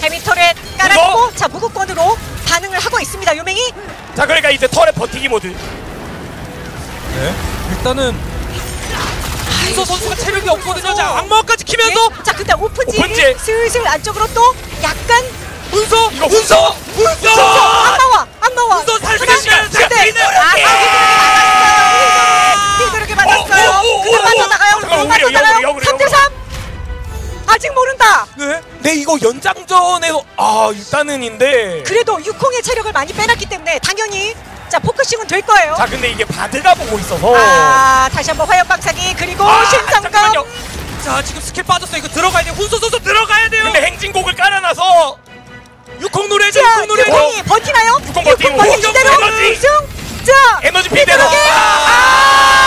Speaker 1: 헤미터렛 깔아주고 자 무극권으로 반응을 하고 있습니다 요맹이
Speaker 8: 자 그러니까 이제 터렛 버티기 모드
Speaker 10: 네. 일단은 순서 선수가 체력이 없거든요. 자, 악마까지 키면서
Speaker 1: 예? 자 근데 오픈지
Speaker 8: 오픈지.
Speaker 1: 슬슬 안쪽으로 또 약간
Speaker 10: 훈서
Speaker 8: 이거 훈서
Speaker 1: 안마와 안마와
Speaker 10: 훈서 살리는
Speaker 1: 하나,
Speaker 10: 시간
Speaker 1: 둘, 셋.
Speaker 8: 휘두르기!
Speaker 1: 아, 휘두르기 맞았어요
Speaker 8: 잠깐만,
Speaker 1: 그냥
Speaker 8: 오히려
Speaker 1: 빠져나가요
Speaker 8: 역으로, 역으로,
Speaker 1: 3대 3 아직 모른다
Speaker 10: 네.
Speaker 8: 네 이거 연장전에서 아 일단은인데
Speaker 1: 그래도 육콩의 체력을 많이 빼놨기 때문에 당연히 자 focusing은 될 거예요
Speaker 8: 자 근데 이게 바드가 보고 있어서
Speaker 1: 아 다시 한번 화염 방사기 그리고
Speaker 8: 아,
Speaker 1: 신성검
Speaker 8: 잠깐만요.
Speaker 10: 자, 지금 스킬 빠졌어요. 이거 들어가야 돼요. 훈서 선수 들어가야 돼요.
Speaker 8: 근데 행진곡을 깔아놔서
Speaker 10: 육콩 노래죠.
Speaker 1: 자
Speaker 10: 육콩 노래.
Speaker 1: 육콩이 버티나요?
Speaker 8: 육콩 버티고
Speaker 1: 육콩 버티
Speaker 8: 육콩
Speaker 1: 이대로
Speaker 8: 에너지.
Speaker 1: 자
Speaker 8: 에너지 필대로
Speaker 1: 아, 이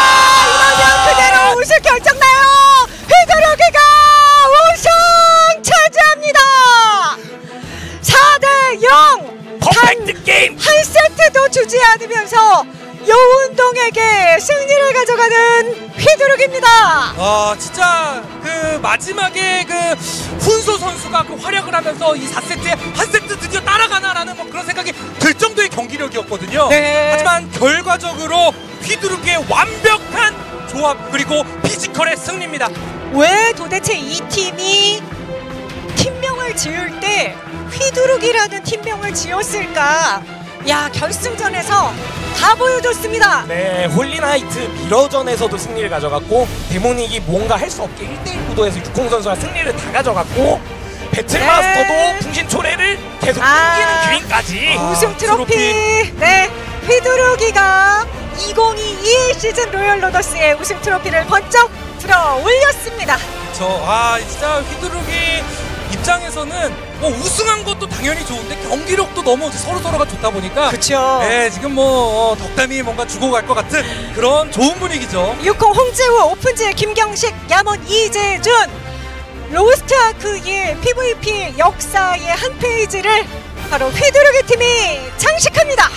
Speaker 8: 마인드 게임
Speaker 1: 한 세트도 주지 않으면서 여운동에게 승리를 가져가는 휘두르기입니다.
Speaker 10: 아 진짜 그 마지막에 그 훈서 선수가 그 활약을 하면서 이 4세트에 한 세트 드디어 따라가나라는 뭐 그런 생각이 들 정도의 경기력이었거든요.
Speaker 1: 네.
Speaker 10: 하지만 결과적으로 휘두르기의 완벽한 조합 그리고 피지컬의 승리입니다.
Speaker 1: 왜 도대체 이 팀이 팀명을 지을 때 휘두르기라는 팀명을 지었을까? 야 결승전에서 다 보여줬습니다.
Speaker 8: 네, 홀리나이트 mirror전에서도 승리를 가져갔고 데모닉이 뭔가 할 수 없게 1대1 구도에서 육콩 선수가 승리를 다 가져갔고 배틀마스터도
Speaker 1: 네.
Speaker 8: 풍신 초래를 계속
Speaker 1: 아.
Speaker 8: 땡기는 기인까지
Speaker 1: 우승 트로피. 네, 휘두르기가 2022 시즌 로열 로더스의 우승 트로피를 번쩍 들어 올렸습니다.
Speaker 10: 저 아 진짜 휘두르기 입장에서는 뭐 우승한 것도 당연히 좋은데 경기력도 너무 서로 서로가 좋다 보니까
Speaker 1: 그렇죠.
Speaker 10: 네 지금 뭐 어, 덕담이 뭔가 주고 갈 것 같은 그런 좋은 분위기죠.
Speaker 1: 60 홍재우 오픈즈 김경식 야몬 이재준 로스트 아크의 PVP 역사의 한 페이지를 바로 휘두르기 팀이 장식합니다.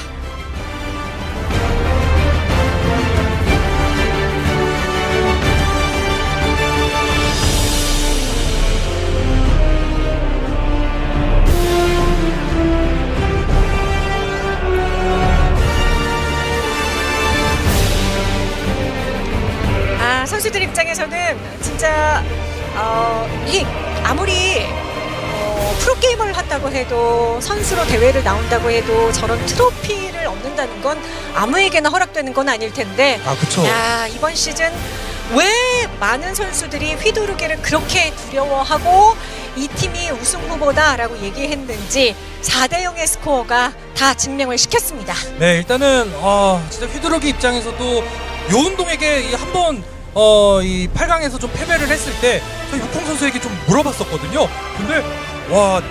Speaker 1: 아 선수들 입장에서는 진짜 어, 이 아무리 어, 프로게이머를 한다고 해도 선수로 대회를 나온다고 해도 저런 트로피를 얻는다는 건 아무에게나 허락되는 건 아닐 텐데
Speaker 10: 아 그쵸.
Speaker 1: 야 이번 시즌 왜 많은 선수들이 휘두르기를 그렇게 두려워하고 이 팀이 우승 후보다라고 얘기했는지 4대 0의 스코어가 다 증명을 시켰습니다.
Speaker 10: 네 일단은 어, 진짜 휘두르기 입장에서도 요 운동에게 한번 어, 이 8강에서 좀 패배를 했을 때 저 육콩 선수에게 좀 물어봤었거든요. 근데 와,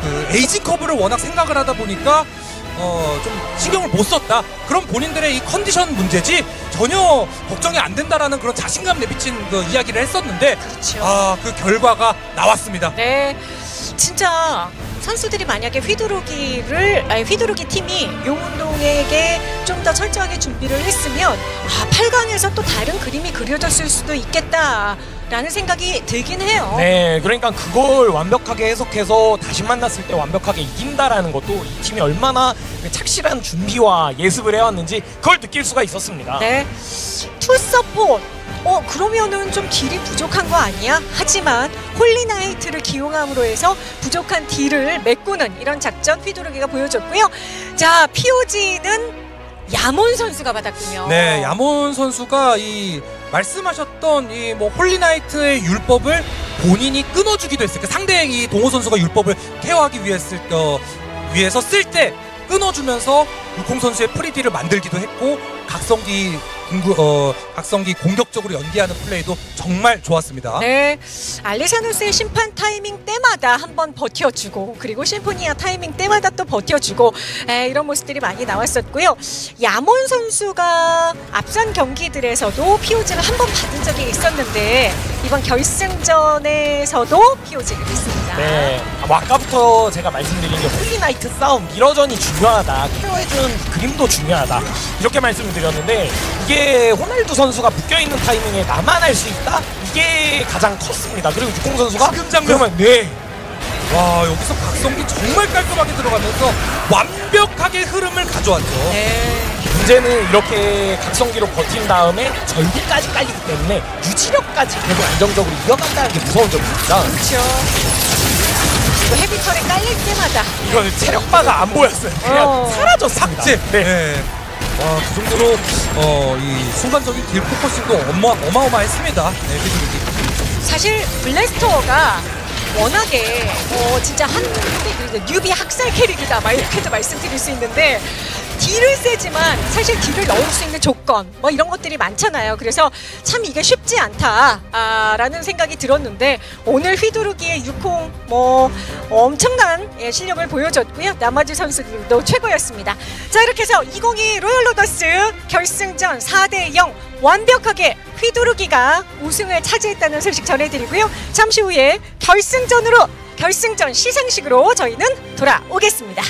Speaker 10: 그 에이징 커브를 워낙 생각을 하다 보니까 어, 좀 신경을 못 썼다. 그런 본인들의 이 컨디션 문제지 전혀 걱정이 안 된다라는 그런 자신감 내비친 그 이야기를 했었는데
Speaker 1: 그렇죠.
Speaker 10: 아, 그 결과가 나왔습니다.
Speaker 1: 네, 진짜 선수들이 만약에 휘두르기를 아니 휘두르기 팀이 요훈동에게 좀 더 철저하게 준비를 했으면 아 8강에서 또 다른 그림이 그려졌을 수도 있겠다 라는 생각이 들긴 해요.
Speaker 8: 네, 그러니까 그걸 완벽하게 해석해서 다시 만났을 때 완벽하게 이긴다라는 것도 이 팀이 얼마나 착실한 준비와 예습을 해왔는지 그걸 느낄 수가 있었습니다.
Speaker 1: 네. two support. 어 그러면은 좀 딜이 부족한 거 아니야? 하지만 홀리나이트를 기용함으로 해서 부족한 딜을 메꾸는 이런 작전 휘두르기가 보여줬고요. 자 POG는 야몬 선수가 받았군요.
Speaker 10: 네, 야몬 선수가 이 말씀하셨던 이 뭐 홀리나이트의 율법을 본인이 끊어주기도 했어요. 그 상대의 이 동호 선수가 율법을 케어하기 위했을 어, 위해서 쓸 때 끊어주면서 육콩 선수의 free딜을 만들기도 했고 각성기 공구, 어, 각성기 공격적으로 연계하는 플레이도 정말 좋았습니다.
Speaker 1: 네, 알리사누스의 심판 타이밍 때마다 한번 버텨주고 그리고 심포니아 타이밍 때마다 또 버텨주고 에, 이런 모습들이 많이 나왔었고요. 야몬 선수가 앞선 경기들에서도 POG를 한 번 받은 적이 있었는데 이번 결승전에서도 POG를 했습니다.
Speaker 8: 네, 뭐 아까부터 제가 말씀드린 게 홀리나이트 싸움 mirror전이 중요하다 케어해준 그림도 중요하다 이렇게 말씀을 드렸는데 이게 호날두 선수가 묶여있는 타이밍에 나만 할 수 있다? 이게 가장 컸습니다 그리고 육공 선수가
Speaker 10: 지금 장면.
Speaker 8: 그러면 네
Speaker 10: 와 여기서 각성기 정말 깔끔하게 들어가면서 완벽하게 흐름을 가져왔죠.
Speaker 1: 네.
Speaker 8: 문제는 이렇게 각성기로 버틴 다음에 절기까지 깔리기 때문에 유지력까지 계속 안정적으로 이어간다는 게 무서운 점입니다
Speaker 1: 그렇죠. 또 헤비털에 깔릴 때마다
Speaker 8: 이거는 체력바가 안 보였어요 그냥
Speaker 1: 어.
Speaker 8: 사라졌습니다
Speaker 10: 삭제.
Speaker 8: 네.
Speaker 10: 네. 와, 그 정도로 어, 이 순간적인 딜 focusing도 어마, 어마어마했습니다. 네.
Speaker 1: 사실 블래스터가 워낙에 어 진짜 한국의 그 newbie 학살 캐릭이다 막 이렇게도 말씀드릴 수 있는데 딜을 세지만 사실 딜을 넣을 수 있는 조건 뭐 이런 것들이 많잖아요. 그래서 참 이게 쉽지 않다라는 생각이 들었는데 오늘 휘두르기의 6홍 뭐 엄청난 예, 실력을 보여줬고요. 나머지 선수들도 최고였습니다. 자 이렇게 해서 2022 로열 로더스 결승전 4대 0 완벽하게 휘두르기가 우승을 차지했다는 소식 전해드리고요. 잠시 후에 결승전으로 결승전 시상식으로 저희는 돌아오겠습니다.